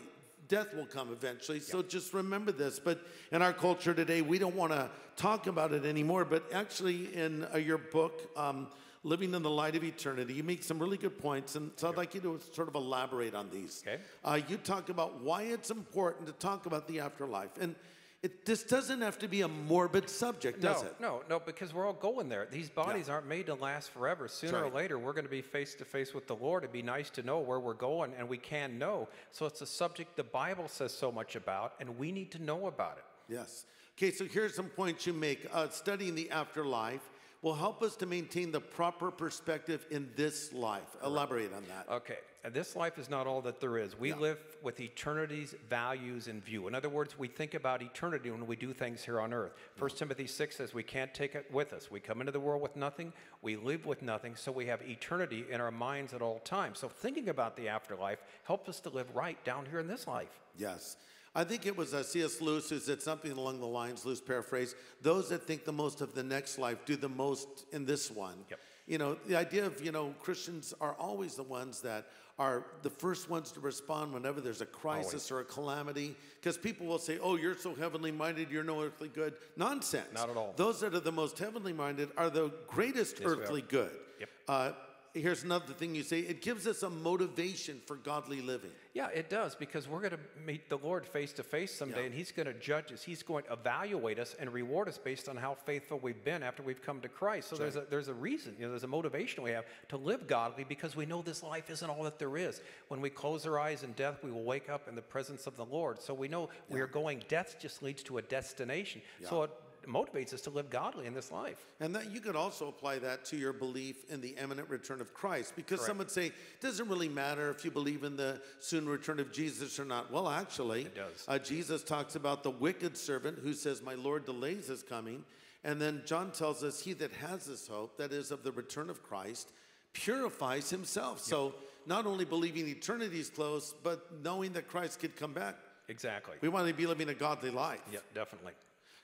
Speaker 1: Death will come eventually, so just remember this. But in our culture today, we don't want to talk about it anymore. But actually, in uh, your book, um, Living in the Light of Eternity, you make some really good points, and so I'd like you to sort of elaborate on these.
Speaker 2: Okay.
Speaker 1: Uh, you talk about why it's important to talk about the afterlife, and it, this doesn't have to be a morbid subject, does
Speaker 2: no,
Speaker 1: it?
Speaker 2: No, no, because we're all going there. These bodies aren't made to last forever. Sooner
Speaker 1: right.
Speaker 2: or later, we're going to be face to face with the Lord. It'd be nice to know where we're going, and we can know. So it's a subject the Bible says so much about, and we need to know about it.
Speaker 1: Yes. Okay, so here's some points you make. Uh, studying the afterlife will help us to maintain the proper perspective in this life. Elaborate on that.
Speaker 2: Okay, and this life is not all that there is. We live with eternity's values in view. In other words, we think about eternity when we do things here on earth. 1 Timothy 6 says we can't take it with us. We come into the world with nothing, we live with nothing, so we have eternity in our minds at all times. So thinking about the afterlife helps us to live right down here in this life.
Speaker 1: Yes. I think it was uh, C.S. Lewis who said something along the lines, loose paraphrase, those that think the most of the next life do the most in this one.
Speaker 2: Yep.
Speaker 1: You know, the idea of, you know, Christians are always the ones that are the first ones to respond whenever there's a crisis or a calamity. Because people will say, oh, you're so heavenly minded, you're no earthly good. Nonsense.
Speaker 2: Not at all.
Speaker 1: Those that are the most heavenly minded are the greatest
Speaker 2: are.
Speaker 1: earthly good.
Speaker 2: Yep.
Speaker 1: Uh, here's another thing you say it gives us a motivation for godly living.
Speaker 2: Yeah, it does because we're going to meet the Lord face to face someday
Speaker 1: Yeah.
Speaker 2: and He's going to judge us. He's going to evaluate us and reward us based on how faithful we've been after we've come to Christ. So there's, a, there's a reason, you know, there's a motivation we have to live godly because we know this life isn't all that there is. When we close our eyes in death, we will wake up in the presence of the Lord. So we know we are going, death just leads to a destination. So it motivates us to live godly in this life.
Speaker 1: And that you could also apply that to your belief in the imminent return of Christ. Because some would say, it doesn't really matter if you believe in the soon return of Jesus or not. Well, actually,
Speaker 2: It does.
Speaker 1: Uh, Jesus talks about the wicked servant who says, My Lord delays his coming. And then John tells us, He that has this hope, that is of the return of Christ, purifies himself. So not only believing eternity is close, but knowing that Christ could come back.
Speaker 2: Exactly.
Speaker 1: We want to be living a godly life.
Speaker 2: Yeah, definitely.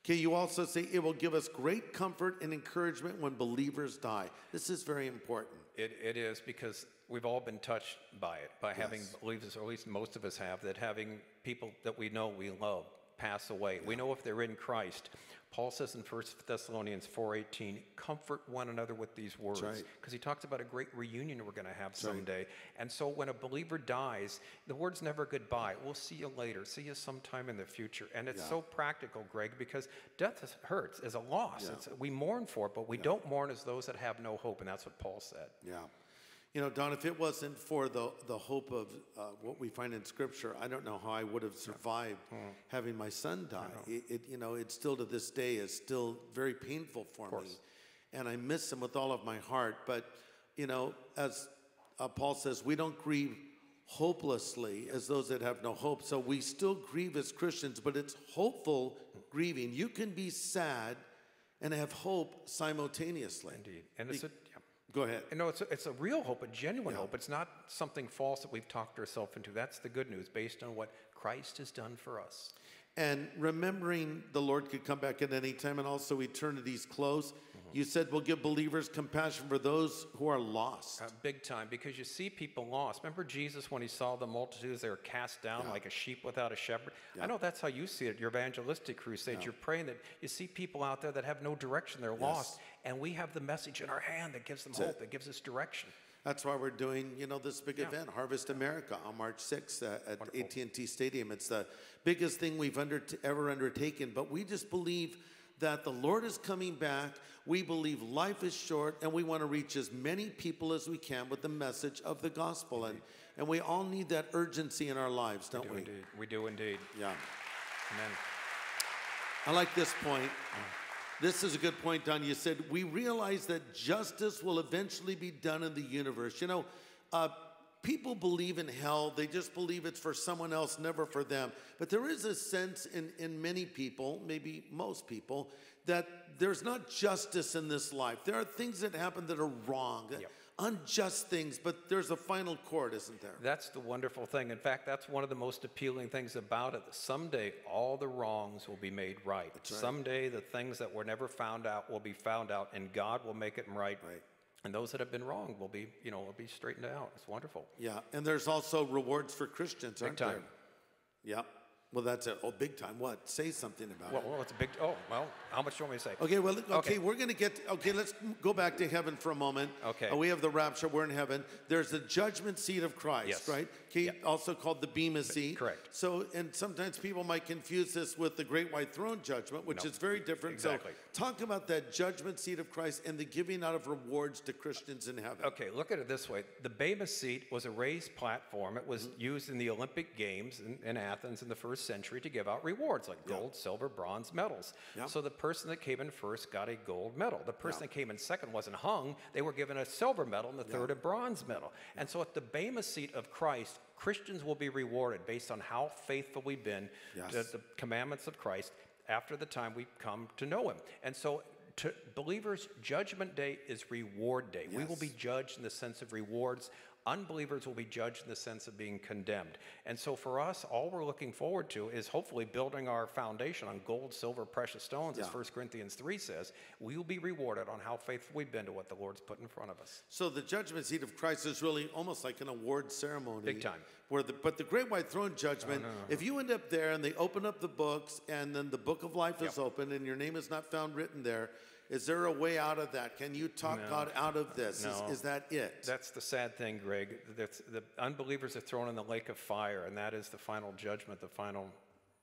Speaker 1: Okay, you also say it will give us great comfort and encouragement when believers die. This is very important.
Speaker 2: It, it is because we've all been touched by it, by having believers, or at least most of us have, that having people that we know we love pass away. We know if they're in Christ. Paul says in 1 Thessalonians 4:18, comfort one another with these words, because
Speaker 1: right.
Speaker 2: he talks about a great reunion we're going to have someday. And so when a believer dies, the word's never goodbye. We'll see you later. See you sometime in the future. And it's
Speaker 1: Yeah.
Speaker 2: so practical, Greg, because death is, hurts as a loss. It's, we mourn for it, but we don't mourn as those that have no hope. And that's what Paul said.
Speaker 1: Yeah. You know, Don, if it wasn't for the, the hope of uh, what we find in Scripture, I don't know how I would have survived having my son die. It, it, you know, it still to this day is still very painful for me. And I miss him with all of my heart. But, you know, as uh, Paul says, we don't grieve hopelessly as those that have no hope. So we still grieve as Christians, but it's hopeful grieving. You can be sad and have hope simultaneously.
Speaker 2: Indeed. And it's a, yeah.
Speaker 1: Go ahead.
Speaker 2: And no, it's a, it's a real hope, a genuine hope. It's not something false that we've talked ourselves into. That's the good news based on what Christ has done for us.
Speaker 1: And remembering the Lord could come back at any time and also eternity's close, you said we'll give believers compassion for those who are lost.
Speaker 2: Uh, big time, because you see people lost. Remember Jesus when he saw the multitudes, they were cast down like a sheep without a shepherd? I know that's how you see it, your evangelistic crusade. You're praying that you see people out there that have no direction, they're lost, and we have the message in our hand that gives them hope, that gives us direction.
Speaker 1: That's why we're doing, you know, this big event, Harvest America, on March 6th uh, at AT&T Stadium. It's the biggest thing we've under- ever undertaken. But we just believe that the Lord is coming back. We believe life is short, and we want to reach as many people as we can with the message of the gospel. And and we all need that urgency in our lives, don't we?
Speaker 2: Indeed. We do indeed.
Speaker 1: Yeah.
Speaker 2: Amen.
Speaker 1: I like this point. This is a good point, Don. You said, We realize that justice will eventually be done in the universe. You know, uh, people believe in hell, they just believe it's for someone else, never for them. But there is a sense in, in many people, maybe most people, that there's not justice in this life. There are things that happen that are wrong.
Speaker 2: Yep.
Speaker 1: unjust things, but there's a final court, isn't there?
Speaker 2: That's the wonderful thing. In fact, that's one of the most appealing things about it. Someday, all the wrongs will be made right.
Speaker 1: right.
Speaker 2: Someday, the things that were never found out will be found out, and God will make it right.
Speaker 1: Right.
Speaker 2: And those that have been wrong will be, you know, will be straightened out. It's wonderful.
Speaker 1: Yeah, and there's also rewards for Christians, aren't
Speaker 2: time.
Speaker 1: there? Yeah. Well, that's it. Oh, big time. What? Say something about
Speaker 2: Well,
Speaker 1: it.
Speaker 2: well, it's a big. Oh, well, how much do you want me to say?
Speaker 1: Okay, well, okay,
Speaker 2: Okay.
Speaker 1: we're going to get, okay, let's go back to heaven for a moment.
Speaker 2: Okay.
Speaker 1: Uh, we have the rapture, we're in heaven. There's the judgment seat of Christ,
Speaker 2: Yes.
Speaker 1: right? Okay, also called the Bema seat.
Speaker 2: correct.
Speaker 1: So, and sometimes people might confuse this with the great white throne judgment, which
Speaker 2: No,
Speaker 1: is very different.
Speaker 2: exactly.
Speaker 1: So, talk about that judgment seat of Christ and the giving out of rewards to Christians in heaven.
Speaker 2: Okay, look at it this way. The Bema seat was a raised platform. It was mm-hmm. used in the Olympic Games in, in Athens in the first century to give out rewards like gold, silver, bronze medals.
Speaker 1: Yeah.
Speaker 2: So the person that came in first got a gold medal. The person
Speaker 1: Yeah.
Speaker 2: that came in second wasn't hung. They were given a silver medal and the third a bronze medal. Mm-hmm. And so at the Bema seat of Christ, Christians will be rewarded based on how faithful we've been to the commandments of Christ after the time we come to know him. And so to believers, judgment day is reward day. We will be judged in the sense of rewards. Unbelievers will be judged in the sense of being condemned. And so for us, all we're looking forward to is hopefully building our foundation on gold, silver, precious stones, as
Speaker 1: Yeah.
Speaker 2: 1 Corinthians 3 says. We will be rewarded on how faithful we've been to what the Lord's put in front of us.
Speaker 1: So the judgment seat of Christ is really almost like an award ceremony.
Speaker 2: Big time.
Speaker 1: Where the, but the great white throne judgment, if you end up there and they open up the books and then the book of life is
Speaker 2: Yep.
Speaker 1: open and your name is not found written there, is there a way out of that? Can you talk God out of this?
Speaker 2: No.
Speaker 1: Is, is that it?
Speaker 2: That's the sad thing, Greg. That's, the unbelievers are thrown in the lake of fire, and that is the final judgment, the final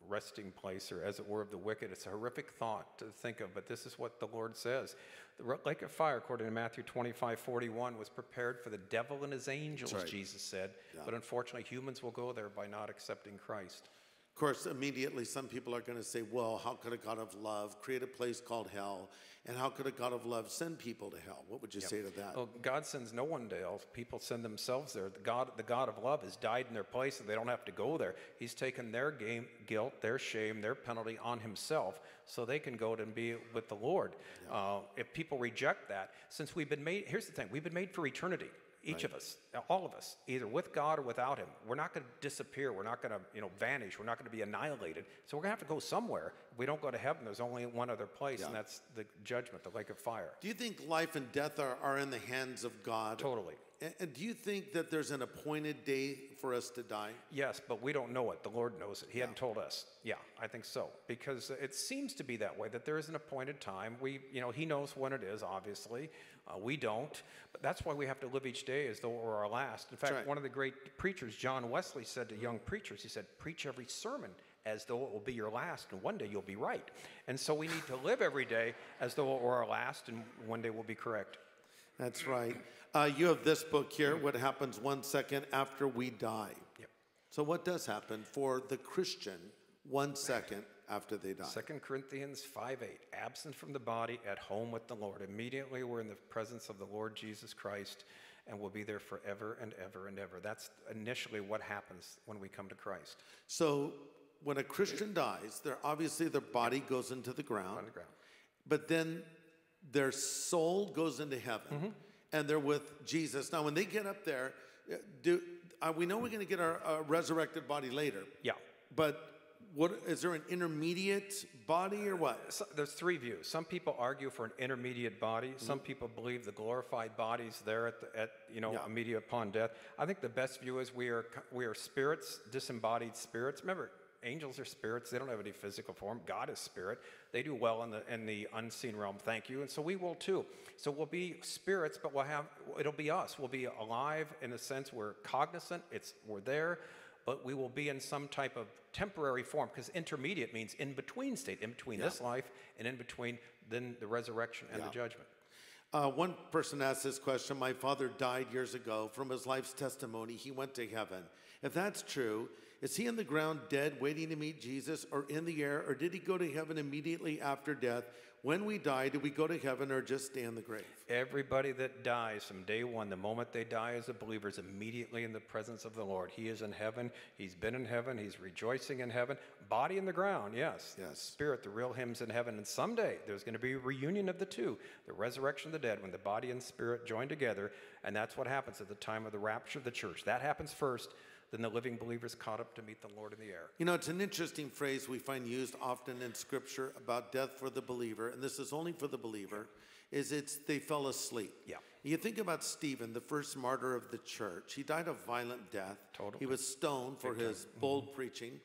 Speaker 2: resting place, or as it were, of the wicked. It's a horrific thought to think of, but this is what the Lord says. The lake of fire, according to Matthew 25 41, was prepared for the devil and his angels,
Speaker 1: right.
Speaker 2: Jesus said. But unfortunately, humans will go there by not accepting Christ.
Speaker 1: Of course, immediately some people are going to say, well, how could a God of love create a place called hell? And how could a God of love send people to hell? What would you say to that?
Speaker 2: Well, God sends no one to hell. People send themselves there. The God, the God of love has died in their place, and they don't have to go there. He's taken their game, guilt, their shame, their penalty on Himself, so they can go and be with the Lord. Uh, if people reject that, since we've been made, here's the thing: we've been made for eternity. Each of us, all of us, either with God or without Him. We're not going to disappear. We're not going to, you know, vanish. We're not going to be annihilated. So we're going to have to go somewhere. If we don't go to heaven, there's only one other place, and that's the judgment, the lake of fire.
Speaker 1: Do you think life and death are, are in the hands of God?
Speaker 2: Totally.
Speaker 1: And, and do you think that there's an appointed day for us to die?
Speaker 2: Yes, but we don't know it. The Lord knows it. He hadn't told us. Yeah, I think so. Because it seems to be that way, that there is an appointed time. We, you know, He knows when it is, obviously. Uh, we don't. But that's why we have to live each day as though it were our last. In fact,
Speaker 1: right.
Speaker 2: one of the great preachers, John Wesley, said to young preachers, he said, Preach every sermon as though it will be your last, and one day you'll be right. And so we need to live every day as though it were our last, and one day we'll be correct.
Speaker 1: That's right. Uh, you have this book here, What Happens One Second After We Die.
Speaker 2: Yep.
Speaker 1: So, what does happen for the Christian one second after they die?
Speaker 2: 2 Corinthians 5 8, absent from the body, at home with the Lord. Immediately we're in the presence of the Lord Jesus Christ and we'll be there forever and ever and ever. That's initially what happens when we come to Christ
Speaker 1: So, when a Christian dies, they're obviously their body goes into the ground,
Speaker 2: on the ground.
Speaker 1: but then their soul goes into heaven
Speaker 2: Mm-hmm.
Speaker 1: and they're with Jesus. Now, when they get up there, do uh, we know we're going to get our uh, resurrected body later?
Speaker 2: Yeah.
Speaker 1: But what is there an intermediate body or what?
Speaker 2: So there's three views. Some people argue for an intermediate body. Mm-hmm. Some people believe the glorified body's there at, the, at you know
Speaker 1: Yeah.
Speaker 2: immediate upon death. I think the best view is we are we are spirits, disembodied spirits. Remember, angels are spirits. They don't have any physical form. God is spirit. They do well in the in the unseen realm. Thank you. And so we will too. So we'll be spirits, but we'll have it'll be us. We'll be alive in a sense. We're cognizant. It's we're there but we will be in some type of temporary form because intermediate means in between state, in between this life and in between then the resurrection and the judgment.
Speaker 1: Uh, one person asked this question My father died years ago. From his life's testimony, he went to heaven. If that's true, Is he in the ground dead, waiting to meet Jesus, or in the air, or did he go to heaven immediately after death? When we die, do we go to heaven or just stay in the grave?
Speaker 2: Everybody that dies from day one, the moment they die as a believer, is immediately in the presence of the Lord. He is in heaven. He's been in heaven. He's rejoicing in heaven. Body in the ground, yes.
Speaker 1: Yes.
Speaker 2: Spirit, the real hymns in heaven. And someday there's going to be a reunion of the two the resurrection of the dead, when the body and spirit join together. And that's what happens at the time of the rapture of the church. That happens first. Then the living believers caught up to meet the Lord in the air.
Speaker 1: You know, it's an interesting phrase we find used often in Scripture about death for the believer, and this is only for the believer, is it's they fell asleep.
Speaker 2: Yeah.
Speaker 1: You think about Stephen, the first martyr of the church. He died a violent death.
Speaker 2: Totally.
Speaker 1: He was stoned for his bold mm-hmm. preaching.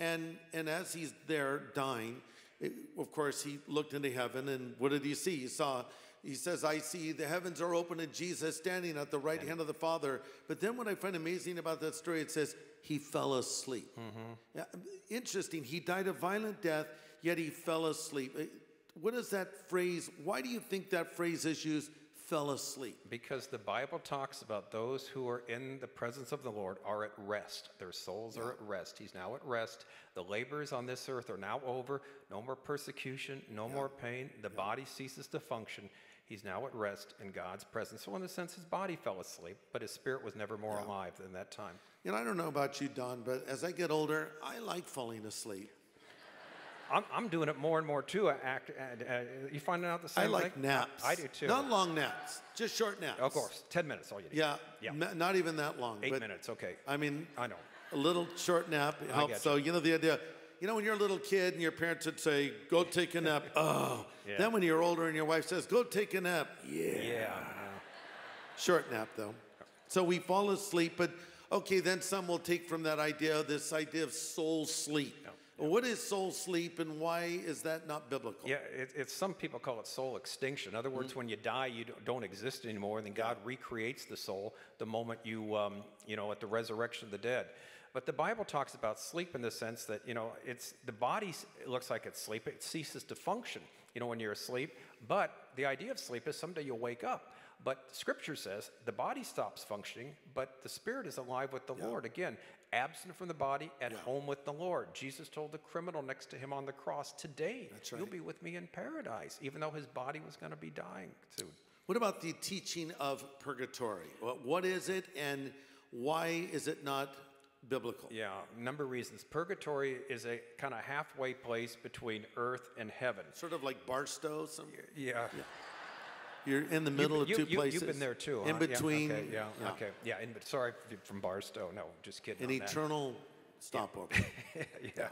Speaker 1: And, and as he's there dying, it- of course, he looked into heaven, and what did he see? He saw, he says, I see the heavens are open and Jesus standing at the right hand of the Father. But then what I find amazing about that story, it says, he fell asleep. Yeah, interesting. He died a violent death, yet he fell asleep. Uh, What is that phrase? Why do you think that phrase is used, fell asleep?
Speaker 2: Because the Bible talks about those who are in the presence of the Lord are at rest. Their souls are at rest. He's now at rest. The labors on this earth are now over. No more persecution, no more pain. The body ceases to function. He's now at rest in God's presence. So, in a sense, his body fell asleep, but his spirit was never more alive than that time.
Speaker 1: You know, I don't know about you, Don, but as I get older, I like falling asleep.
Speaker 2: I'm, I'm doing it more and more too. I Act, uh, uh, you finding out the same I
Speaker 1: like
Speaker 2: thing?
Speaker 1: naps.
Speaker 2: I do too.
Speaker 1: Not long naps, just short naps.
Speaker 2: Of course, 10 minutes, all you need.
Speaker 1: Yeah,
Speaker 2: Yeah.
Speaker 1: n- not even that long.
Speaker 2: Eight minutes, okay.
Speaker 1: I mean,
Speaker 2: I know.
Speaker 1: a little short nap helps.
Speaker 2: get
Speaker 1: So, you know, the idea, you know, when you're a little kid and your parents would say, go take a nap. [LAUGHS] Oh.
Speaker 2: Yeah.
Speaker 1: Then when you're older and your wife says, go take a nap. Yeah.
Speaker 2: Yeah.
Speaker 1: Short nap, though. So we fall asleep, but okay, then some will take from that idea this idea of soul sleep. Well, What is soul sleep and why is that not biblical?
Speaker 2: Yeah, it, it's some people call it soul extinction. In other words, when you die, you don't- don't exist anymore, and then God recreates the soul the moment you, um, you know, at the resurrection of the dead. But the Bible talks about sleep in the sense that you know it's the body it looks like it's sleep; it ceases to function. You know, when you're asleep. But the idea of sleep is someday you'll wake up. But Scripture says the body stops functioning, but the spirit is alive with the Lord. Again, absent from the body, at home with the Lord. Jesus told the criminal next to him on the cross, "Today
Speaker 1: That's
Speaker 2: you'll be with me in paradise," even though his body was going to be dying soon.
Speaker 1: What about the teaching of purgatory? What is it and why is it not biblical?
Speaker 2: Yeah, number of reasons. Purgatory is a kind of halfway place between earth and heaven.
Speaker 1: Sort of like Barstow. Some,
Speaker 2: Yeah.
Speaker 1: you're in the middle
Speaker 2: you,
Speaker 1: of two
Speaker 2: you,
Speaker 1: places.
Speaker 2: You've been there too.
Speaker 1: In
Speaker 2: huh? Yeah,
Speaker 1: between.
Speaker 2: okay, yeah, Okay. Yeah. In, sorry from Barstow. No, just kidding.
Speaker 1: An
Speaker 2: on that.
Speaker 1: eternal stopover. [LAUGHS]
Speaker 2: yeah.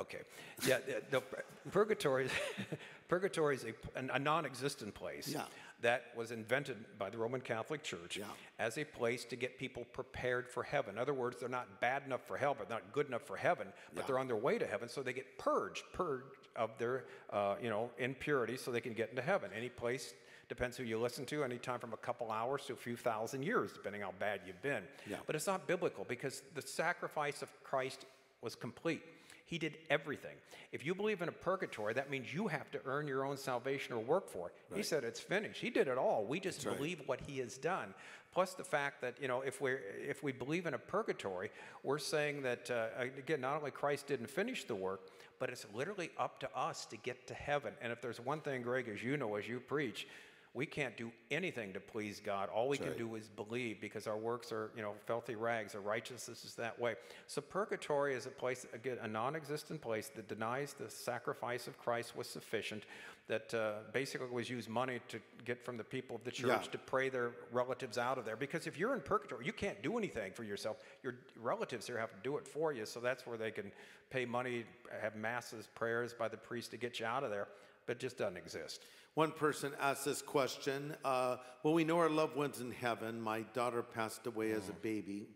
Speaker 2: Okay. Yeah. the- the purgatory, [LAUGHS] purgatory is a, a non-existent place
Speaker 1: Yeah.
Speaker 2: That was invented by the Roman Catholic Church
Speaker 1: Yeah.
Speaker 2: as a place to get people prepared for heaven. In other words, they're not bad enough for hell, but not good enough for heaven. But
Speaker 1: Yeah.
Speaker 2: they're on their way to heaven, so they get purged, purged of their, uh, you know, impurity, so they can get into heaven. Any place. Depends who you listen to, anytime from a couple hours to a few thousand years, depending how bad you've been.
Speaker 1: Yeah.
Speaker 2: But it's not biblical because the sacrifice of Christ was complete. He did everything. If you believe in a purgatory, that means you have to earn your own salvation or work for it. He said it's finished. He did it all. We just
Speaker 1: right.
Speaker 2: believe what he has done. Plus the fact that you know, if we if we believe in a purgatory, we're saying that uh, again, not only Christ didn't finish the work, but it's literally up to us to get to heaven. And if there's one thing, Greg, as you know, as you preach, we can't do anything to please God. All we can
Speaker 1: right.
Speaker 2: do is believe because our works are, you know, filthy rags. Our righteousness is that way. So purgatory is a place, again, a non-existent place that denies the sacrifice of Christ was sufficient. That uh, basically was used money to get from the people of the church
Speaker 1: Yeah.
Speaker 2: to pray their relatives out of there. Because if you're in purgatory, you can't do anything for yourself. Your relatives here have to do it for you. So that's where they can pay money, have masses, prayers by the priest to get you out of there. But it just doesn't exist.
Speaker 1: One person asked this question uh, Well, we know our loved ones in heaven. My daughter passed away as a baby.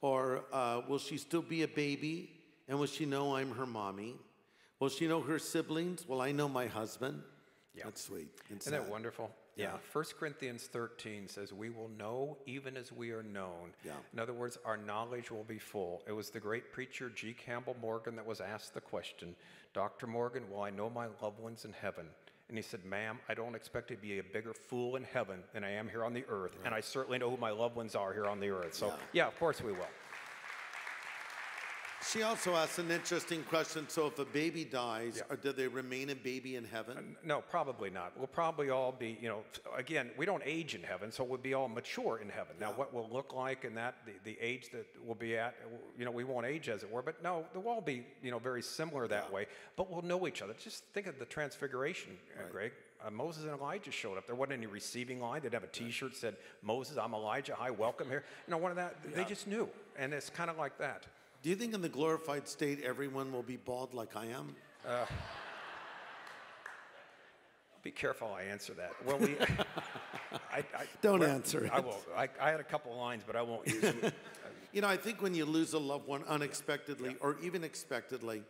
Speaker 1: or uh, will she still be a baby? And will she know I'm her mommy? Will she know her siblings? Will I know my husband?
Speaker 2: Yeah.
Speaker 1: That's sweet. and
Speaker 2: Isn't that
Speaker 1: sad.
Speaker 2: wonderful? Yeah. 1 Corinthians 13 says, We will know even as we are known.
Speaker 1: Yeah.
Speaker 2: In other words, our knowledge will be full. It was the great preacher G. Campbell Morgan that was asked the question Dr. Morgan, will I know my loved ones in heaven? And he said, Ma'am, I don't expect to be a bigger fool in heaven than I am here on the earth. And I certainly know who my loved ones are here on the earth. So,
Speaker 1: Yeah.
Speaker 2: yeah, of course we will.
Speaker 1: She also asked an interesting question. So, if a baby dies, or do they remain a baby in heaven?
Speaker 2: No, probably not. We'll probably all be, you know, again, we don't age in heaven, so we'll be all mature in heaven. Now, what we'll look like and that, the, the age that we'll be at, you know, we won't age as it were, but no, they'll all be, you know, very similar that way, but we'll know each other. Just think of the transfiguration, uh, Greg. Uh, Moses and Elijah just showed up. There wasn't any receiving line. They'd have a T-shirt that said, "Moses, I'm Elijah. Hi, welcome here." You know, one of that. They just knew, and it's kind of like that.
Speaker 1: Do you think in the glorified state everyone will be bald like I am?
Speaker 2: Uh, be careful I answer that. Well, we. [LAUGHS] I, I,
Speaker 1: Don't answer
Speaker 2: I
Speaker 1: it.
Speaker 2: will. I, I had a couple of lines, but I won't use them. [LAUGHS]
Speaker 1: Uh, you know, I think when you lose a loved one unexpectedly or even expectedly,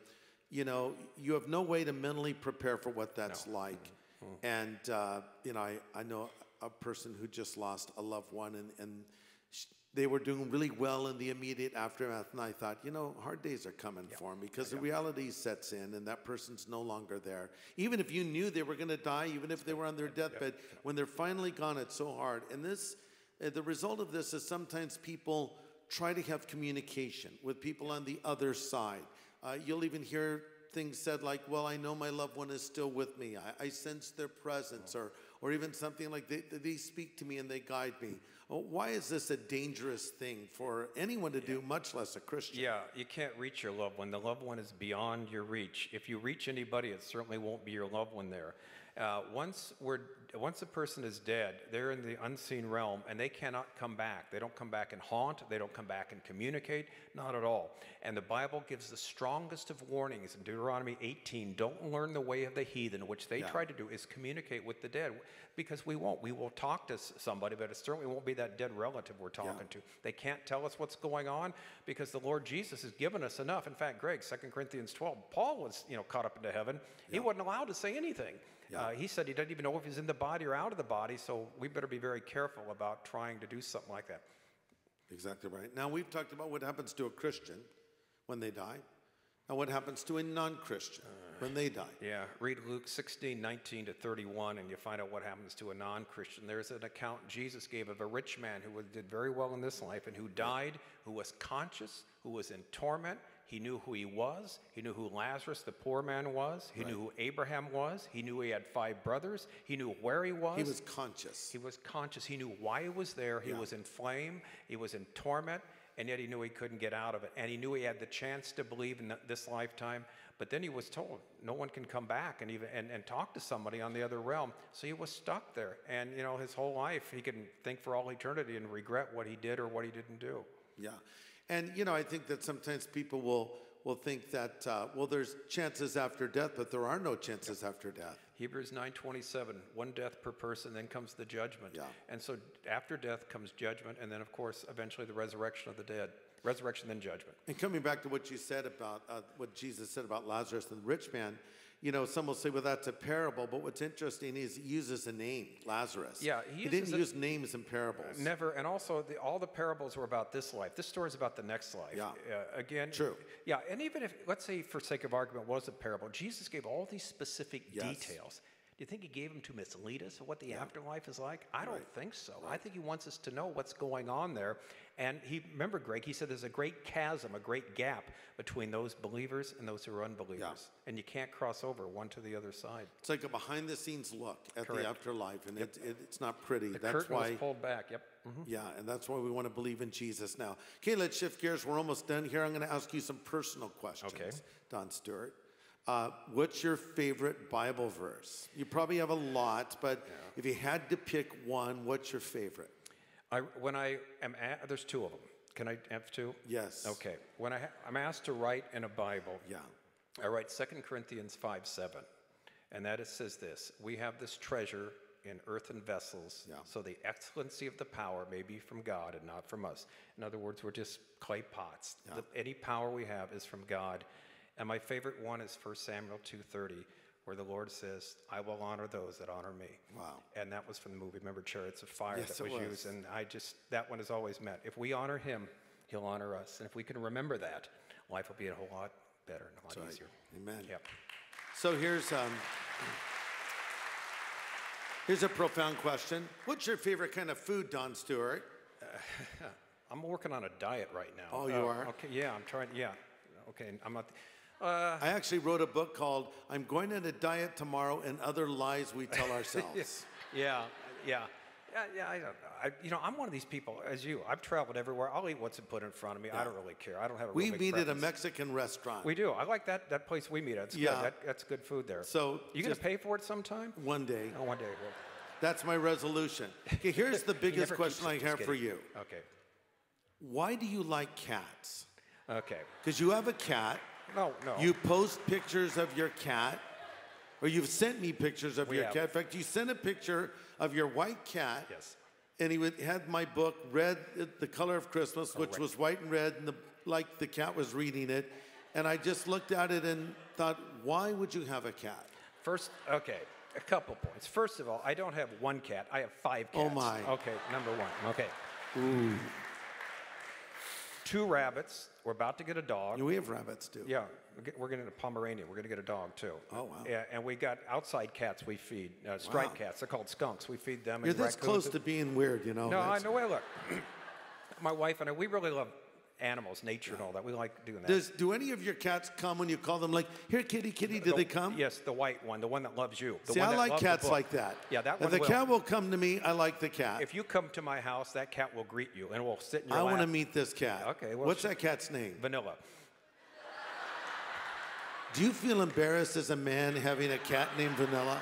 Speaker 1: you know, you have no way to mentally prepare for what that's like. Mm-hmm. Mm-hmm. And, uh, you know, I, I know a person who just lost a loved one and, and sh- they were doing really well in the immediate aftermath. And I thought, you know, hard days are coming for them because the reality sets in and that person's no longer there. Even if you knew they were going to die, even if they were on their deathbed, when they're finally gone, it's so hard. And this, uh, the result of this is sometimes people try to have communication with people on the other side. Uh, you'll even hear things said like, "Well, I know my loved one is still with me. I, I sense their presence," or, or even something like, "They, they speak to me and they guide me." Why is this a dangerous thing for anyone to do, much less a Christian?
Speaker 2: Yeah, you can't reach your loved one. The loved one is beyond your reach. If you reach anybody, it certainly won't be your loved one there. Uh, once we're once a person is dead, they're in the unseen realm, and they cannot come back. They don't come back and haunt. They don't come back and communicate. Not at all. And the Bible gives the strongest of warnings in Deuteronomy 18. Don't learn the way of the heathen, which they
Speaker 1: Yeah.
Speaker 2: try to do is communicate with the dead, because we won't. We will talk to somebody, but it certainly won't be that dead relative we're talking to. They can't tell us what's going on because the Lord Jesus has given us enough. In fact, Greg, 2 Corinthians 12, Paul was, you know, caught up into heaven. He wasn't allowed to say anything. Uh, he said he doesn't even know if he's in the body or out of the body, so we better be very careful about trying to do something like that.
Speaker 1: Exactly right. Now, we've talked about what happens to a Christian when they die, and what happens to a non Christian when they die.
Speaker 2: Yeah, read Luke 16, 19 to 31, and you find out what happens to a non Christian. There's an account Jesus gave of a rich man who did very well in this life and who died, who was conscious, who was in torment. He knew who he was. He knew who Lazarus, the poor man, was. He knew who Abraham was. He knew he had five brothers. He knew where he was.
Speaker 1: He was conscious.
Speaker 2: He was conscious. He knew why he was there. He was in flame. He was in torment, and yet he knew he couldn't get out of it. And he knew he had the chance to believe in this lifetime. But then he was told no one can come back and even and, and talk to somebody on the other realm. So he was stuck there. And you know, his whole life he can think for all eternity and regret what he did or what he didn't do.
Speaker 1: Yeah. And, you know, I think that sometimes people will, will think that, uh, well, there's chances after death, but there are no chances after death.
Speaker 2: Hebrews 9:27, one death per person, then comes the judgment.
Speaker 1: Yeah.
Speaker 2: And so after death comes judgment, and then of course eventually the resurrection of the dead. Resurrection, then judgment.
Speaker 1: And coming back to what you said about uh, what Jesus said about Lazarus and the rich man, you know, some will say, well, that's a parable. But what's interesting is he uses a name, Lazarus.
Speaker 2: Yeah, he
Speaker 1: he, didn't
Speaker 2: uses
Speaker 1: use names in parables.
Speaker 2: Never, and also the, all the parables were about this life. This story is about the next life.
Speaker 1: Yeah.
Speaker 2: Uh, again.
Speaker 1: True.
Speaker 2: Yeah, and even if, let's say, for sake of argument, was a parable, Jesus gave all these specific
Speaker 1: Yes.
Speaker 2: details. Do you think he gave them to mislead us of what the afterlife is like? I don't think so. I think he wants us to know what's going on there. And he, remember, Greg, he said there's a great chasm, a great gap between those believers and those who are unbelievers. And you can't cross over one to the other side.
Speaker 1: It's like a behind the scenes look at
Speaker 2: Correct.
Speaker 1: the afterlife, and it, it, it's not pretty.
Speaker 2: The
Speaker 1: that's
Speaker 2: curtain
Speaker 1: why.
Speaker 2: was pulled back. Yep. Mhm.
Speaker 1: Yeah, and that's why we want to believe in Jesus now. Okay, let's shift gears. We're almost done here. I'm going to ask you some personal questions,
Speaker 2: Okay.
Speaker 1: Don Stewart. Uh, what's your favorite Bible verse? You probably have a lot, but if you had to pick one, what's your favorite?
Speaker 2: I, when I am a there's two of them. Can I have two?
Speaker 1: Yes.
Speaker 2: Okay. When I ha- I'm asked to write in a Bible,
Speaker 1: Yeah.
Speaker 2: I write 2 Corinthians 5 7. And that it says this We have this treasure in earthen vessels,
Speaker 1: Yeah.
Speaker 2: so the excellency of the power may be from God and not from us. In other words, we're just clay pots. The- any power we have is from God. And my favorite one is 1 Samuel 2:30, where the Lord says, "I will honor those that honor me."
Speaker 1: Wow.
Speaker 2: And that was from the movie. Remember, Chariots of Fire
Speaker 1: Yes,
Speaker 2: that was,
Speaker 1: was.
Speaker 2: used, and I just that one is always met. If we honor Him, He'll honor us, and if we can remember that, life will be a whole lot better and a lot
Speaker 1: Right.
Speaker 2: easier.
Speaker 1: Amen.
Speaker 2: Yep.
Speaker 1: So here's um, here's a profound question. What's your favorite kind of food, Don Stewart? [LAUGHS]
Speaker 2: I'm working on a diet right now.
Speaker 1: Oh, you
Speaker 2: Uh,
Speaker 1: are?
Speaker 2: Okay, yeah, I'm trying. Yeah, Okay, I'm not. Uh,
Speaker 1: I actually wrote a book called I'm Going on a Diet Tomorrow and Other Lies We Tell [LAUGHS] Ourselves.
Speaker 2: yeah, yeah. Yeah, yeah, I don't know. I, you know, I'm one of these people, as you. I've traveled everywhere. I'll eat what's put in front of me. I don't really care. I don't have a
Speaker 1: we meet at a. Mexican restaurant
Speaker 2: We do. I like that that place we meet at. It's
Speaker 1: Yeah.
Speaker 2: good. That, that's good food there.
Speaker 1: So,
Speaker 2: you gonna pay for it sometime?
Speaker 1: one day.
Speaker 2: Oh, one day. Well,
Speaker 1: That's my resolution. Okay, here's the [LAUGHS] biggest question I have for you.
Speaker 2: Okay.
Speaker 1: Why do you like cats?
Speaker 2: Okay.
Speaker 1: Because you have a cat.
Speaker 2: No, no.
Speaker 1: You post pictures of your cat, or you've sent me pictures of
Speaker 2: We
Speaker 1: your
Speaker 2: have.
Speaker 1: cat. In fact, you sent a picture of your white cat.
Speaker 2: Yes.
Speaker 1: And he would, had my book, Red, The Color of Christmas, which was white and red, and the, like the cat was reading it. And I just looked at it and thought, why would you have a cat?
Speaker 2: First, okay, a couple points. First of all, I don't have one cat. I have five
Speaker 1: oh
Speaker 2: cats.
Speaker 1: Oh, my.
Speaker 2: Okay, number one. Okay. Two rabbits. We're about to get a dog.
Speaker 1: We have rabbits too.
Speaker 2: Yeah, we're get- we're getting a Pomeranian. We're going to get a dog too.
Speaker 1: Oh, wow.
Speaker 2: Yeah, and we got outside cats we feed, uh, striped
Speaker 1: Wow.
Speaker 2: cats. They're called skunks. We feed them.
Speaker 1: You're this
Speaker 2: raccoons
Speaker 1: close to being weird, you know.
Speaker 2: No, I know. Well, look, [CLEARS THROAT] my wife and I, we really love animals, nature, and all that. We like doing that.
Speaker 1: Does, do any of your cats come when you call them like, here, kitty, kitty, do
Speaker 2: The-
Speaker 1: they come?
Speaker 2: Yes, the white one, the one that loves you. The
Speaker 1: See,
Speaker 2: one
Speaker 1: I like cats like that.
Speaker 2: Yeah, that
Speaker 1: If
Speaker 2: one
Speaker 1: the
Speaker 2: will.
Speaker 1: cat will come to me, I like the cat.
Speaker 2: If you come to my house, that cat will greet you and will sit in your
Speaker 1: I
Speaker 2: lap.
Speaker 1: want to meet this cat.
Speaker 2: Okay, well,
Speaker 1: What's that cat's name?
Speaker 2: Vanilla.
Speaker 1: Do you feel embarrassed as a man having a cat named Vanilla?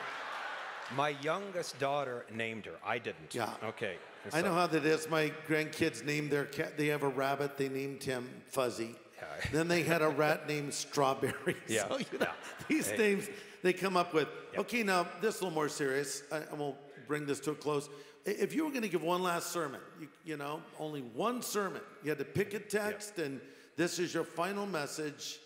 Speaker 2: My youngest daughter named her. I didn't.
Speaker 1: Yeah.
Speaker 2: Okay. and
Speaker 1: I know how that is. My grandkids named their cat. They have a rabbit. They named him Fuzzy.
Speaker 2: Yeah.
Speaker 1: then they had a rat named Strawberry. [LAUGHS]
Speaker 2: Yeah,
Speaker 1: So, you know,
Speaker 2: yeah.
Speaker 1: these
Speaker 2: Hey.
Speaker 1: names they come up with. Okay, now this is a little more serious. I, I won't bring this to a close. If you were going to give one last sermon, you, you know, only one sermon, you had to pick a text, and this is your final message.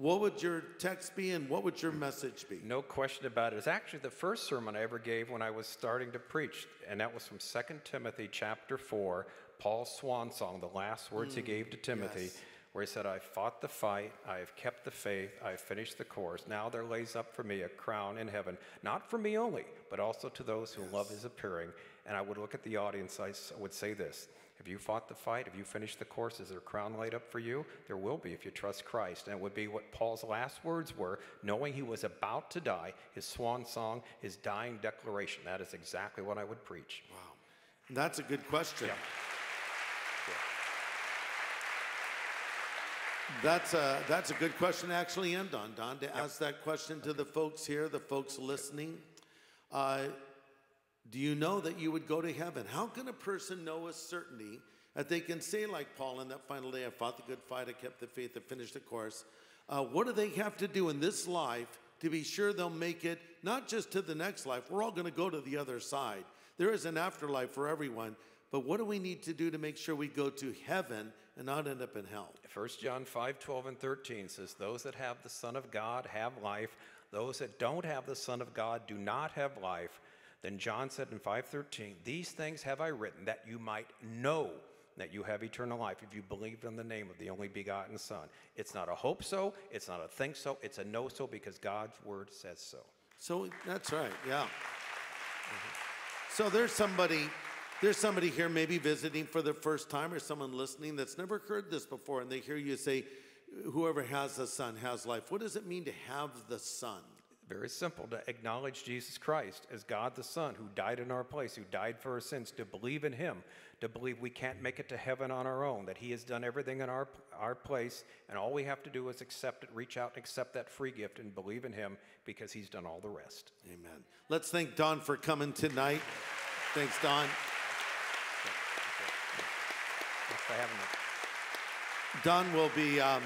Speaker 1: What would your text be, and what would your message be?
Speaker 2: No question about it. It's actually the first sermon I ever gave when I was starting to preach, and that was from 2 Timothy chapter 4, Paul's swan song, the last words he mm, gave to Timothy,
Speaker 1: yes.
Speaker 2: where he said, I fought the fight, I have kept the faith, I have finished the course. Now there lays up for me a crown in heaven, not for me only, but also to those who love his appearing. And I would look at the audience, I would say this. Have you fought the fight? Have you finished the course? Is there a crown laid up for you? There will be if you trust Christ. And it would be what Paul's last words were, knowing he was about to die, his swan song, his dying declaration. That is exactly what I would preach.
Speaker 1: Wow, that's a good question.
Speaker 2: Yeah.
Speaker 1: That's a, that's a good question to actually end on, Don, to ask that question to the folks here, the folks listening. Uh, do you know that you would go to heaven? How can a person know with certainty that they can say, like Paul, in that final day, I fought the good fight, I kept the faith, I finished the course? Uh, what do they have to do in this life to be sure they'll make it not just to the next life? We're all going to go to the other side. There is an afterlife for everyone. But what do we need to do to make sure we go to heaven and not end up in hell?
Speaker 2: 1 John 5 12 and 13 says, Those that have the Son of God have life. Those that don't have the Son of God do not have life. Then John said in 5:13, These things have I written that you might know that you have eternal life if you believe in the name of the only begotten Son. It's not a hope so, it's not a think so, it's a know so because God's word says so.
Speaker 1: So that's right, yeah. So there's somebody, there's somebody here maybe visiting for the first time, or someone listening that's never heard this before, and they hear you say, "Whoever has the Son has life." What does it mean to have the Son?
Speaker 2: Very simple to acknowledge Jesus Christ as God the Son who died in our place, who died for our sins, to believe in Him, to believe we can't make it to heaven on our own, that He has done everything in our, our place, and all we have to do is accept it, reach out and accept that free gift and believe in Him because He's done all the rest.
Speaker 1: Amen. Let's thank Don for coming tonight. Thanks, Don.
Speaker 2: Thanks for having me.
Speaker 1: Don will be um,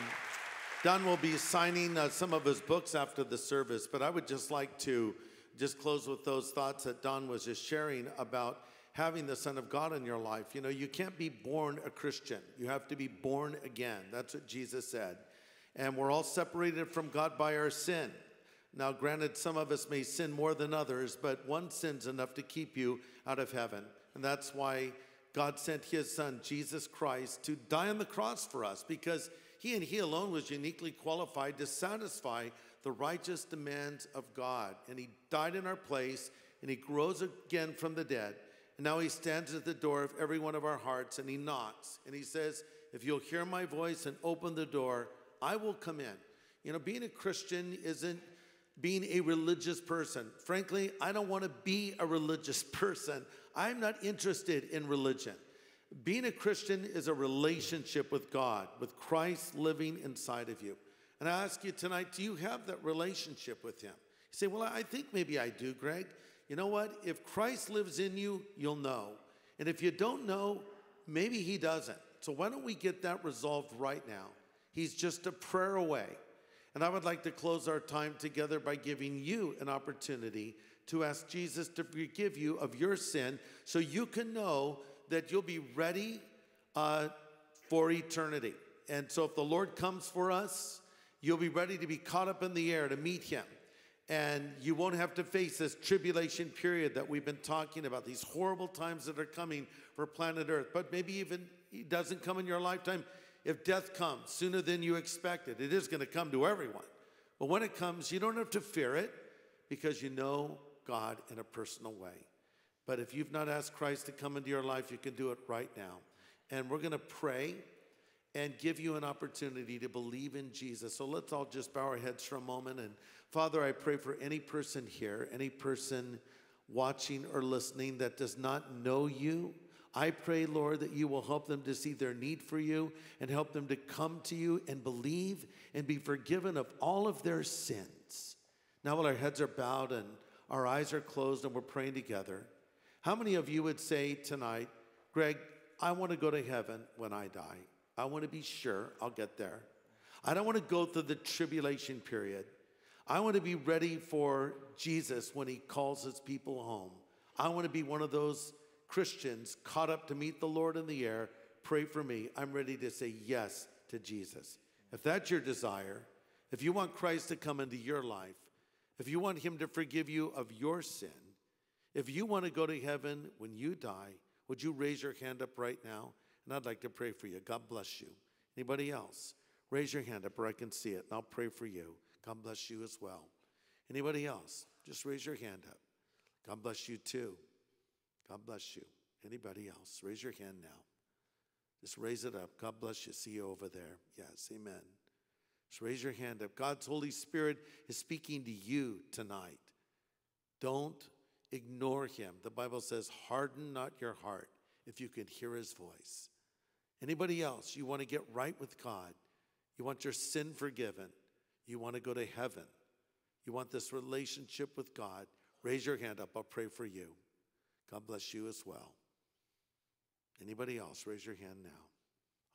Speaker 1: Don will be signing uh, some of his books after the service, but I would just like to just close with those thoughts that Don was just sharing about having the Son of God in your life. You know, you can't be born a Christian. You have to be born again. That's what Jesus said. And we're all separated from God by our sin. Now, granted, some of us may sin more than others, but one sin's enough to keep you out of heaven. And that's why God sent his son, Jesus Christ, to die on the cross for us because he and he alone was uniquely qualified to satisfy the righteous demands of God. And he died in our place and he rose again from the dead. And now he stands at the door of every one of our hearts and he knocks and he says, If you'll hear my voice and open the door, I will come in. You know, being a Christian isn't being a religious person. Frankly, I don't want to be a religious [LAUGHS] person. I'm not interested in religion. Being a Christian is a relationship with God, with Christ living inside of you. And I ask you tonight, do you have that relationship with Him? You say, Well, I think maybe I do, Greg. You know what? If Christ lives in you, you'll know. And if you don't know, maybe He doesn't. So why don't we get that resolved right now? He's just a prayer away. And I would like to close our time together by giving you an opportunity to ask Jesus to forgive you of your sin so you can know that you'll be ready uh, for eternity. And so if the Lord comes for us, you'll be ready to be caught up in the air to meet him. And you won't have to face this tribulation period that we've been talking about, these horrible times that are coming for planet Earth. But maybe even it doesn't come in your lifetime. If death comes sooner than you expected, it is going to come to everyone. But when it comes, you don't have to fear it because you know God in a personal way. But if you've not asked Christ to come into your life, you can do it right now. And we're going to pray and give you an opportunity to believe in Jesus. So let's all just bow our heads for a moment. And Father, I pray for any person here, any person watching or listening that does not know you. I pray, Lord, that you will help them to see their need for you and help them to come to you and believe and be forgiven of all of their sins. Now, while our heads are bowed and our eyes are closed and we're praying together, how many of you would say tonight, Greg, I want to go to heaven when I die? I want to be sure I'll get there. I don't want to go through the tribulation period. I want to be ready for Jesus when he calls his people home. I want to be one of those Christians caught up to meet the Lord in the air. Pray for me. I'm ready to say yes to Jesus. If that's your desire, if you want Christ to come into your life, if you want him to forgive you of your sin, if you want to go to heaven when you die, would you raise your hand up right now? And I'd like to pray for you. God bless you. Anybody else? Raise your hand up where I can see it, and I'll pray for you. God bless you as well. Anybody else? Just raise your hand up. God bless you too. God bless you. Anybody else? Raise your hand now. Just raise it up. God bless you. See you over there. Yes, amen. Just raise your hand up. God's Holy Spirit is speaking to you tonight. Don't ignore him. The Bible says, harden not your heart if you can hear his voice. Anybody else, you want to get right with God, you want your sin forgiven, you want to go to heaven, you want this relationship with God, raise your hand up. I'll pray for you. God bless you as well. Anybody else, raise your hand now.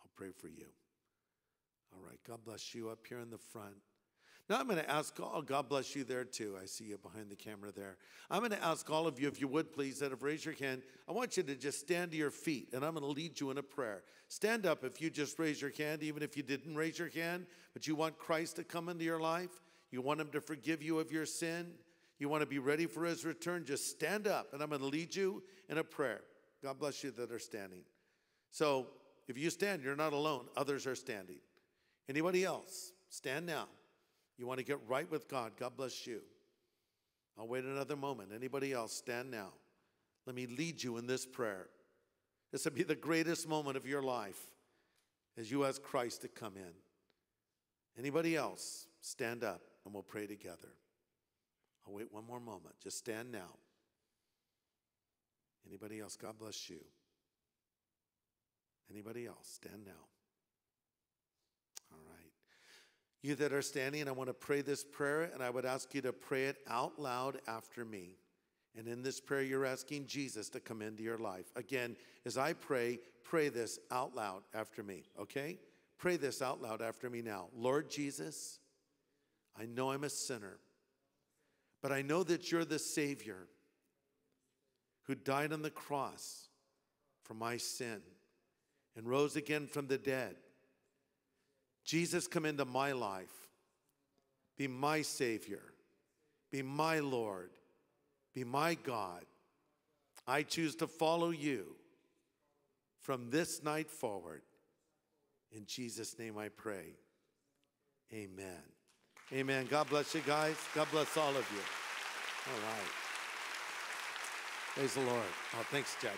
Speaker 1: I'll pray for you. All right, God bless you up here in the front. Now I'm going to ask, oh, God bless you there too. I see you behind the camera there. I'm going to ask all of you, if you would please, that have raised your hand, I want you to just stand to your feet and I'm going to lead you in a prayer. Stand up if you just raise your hand, even if you didn't raise your hand, but you want Christ to come into your life. You want him to forgive you of your sin. You want to be ready for his return. Just stand up and I'm going to lead you in a prayer. God bless you that are standing. So if you stand, you're not alone. Others are standing. Anybody else? Stand now. You want to get right with God. God bless you. I'll wait another moment. Anybody else, stand now. Let me lead you in this prayer. This will be the greatest moment of your life as you ask Christ to come in. Anybody else, stand up and we'll pray together. I'll wait one more moment. Just stand now. Anybody else? God bless you. Anybody else? Stand now. You that are standing, and I want to pray this prayer, and I would ask you to pray it out loud after me. And in this prayer, you're asking Jesus to come into your life. Again, as I pray, pray this out loud after me, okay? Pray this out loud after me now. Lord Jesus, I know I'm a sinner, but I know that you're the Savior who died on the cross for my sin and rose again from the dead Jesus, come into my life. Be my Savior. Be my Lord. Be my God. I choose to follow you from this night forward. In Jesus' name I pray. Amen. Amen. God bless you guys. God bless all of you. All right. Praise the Lord. Oh, thanks, Jed.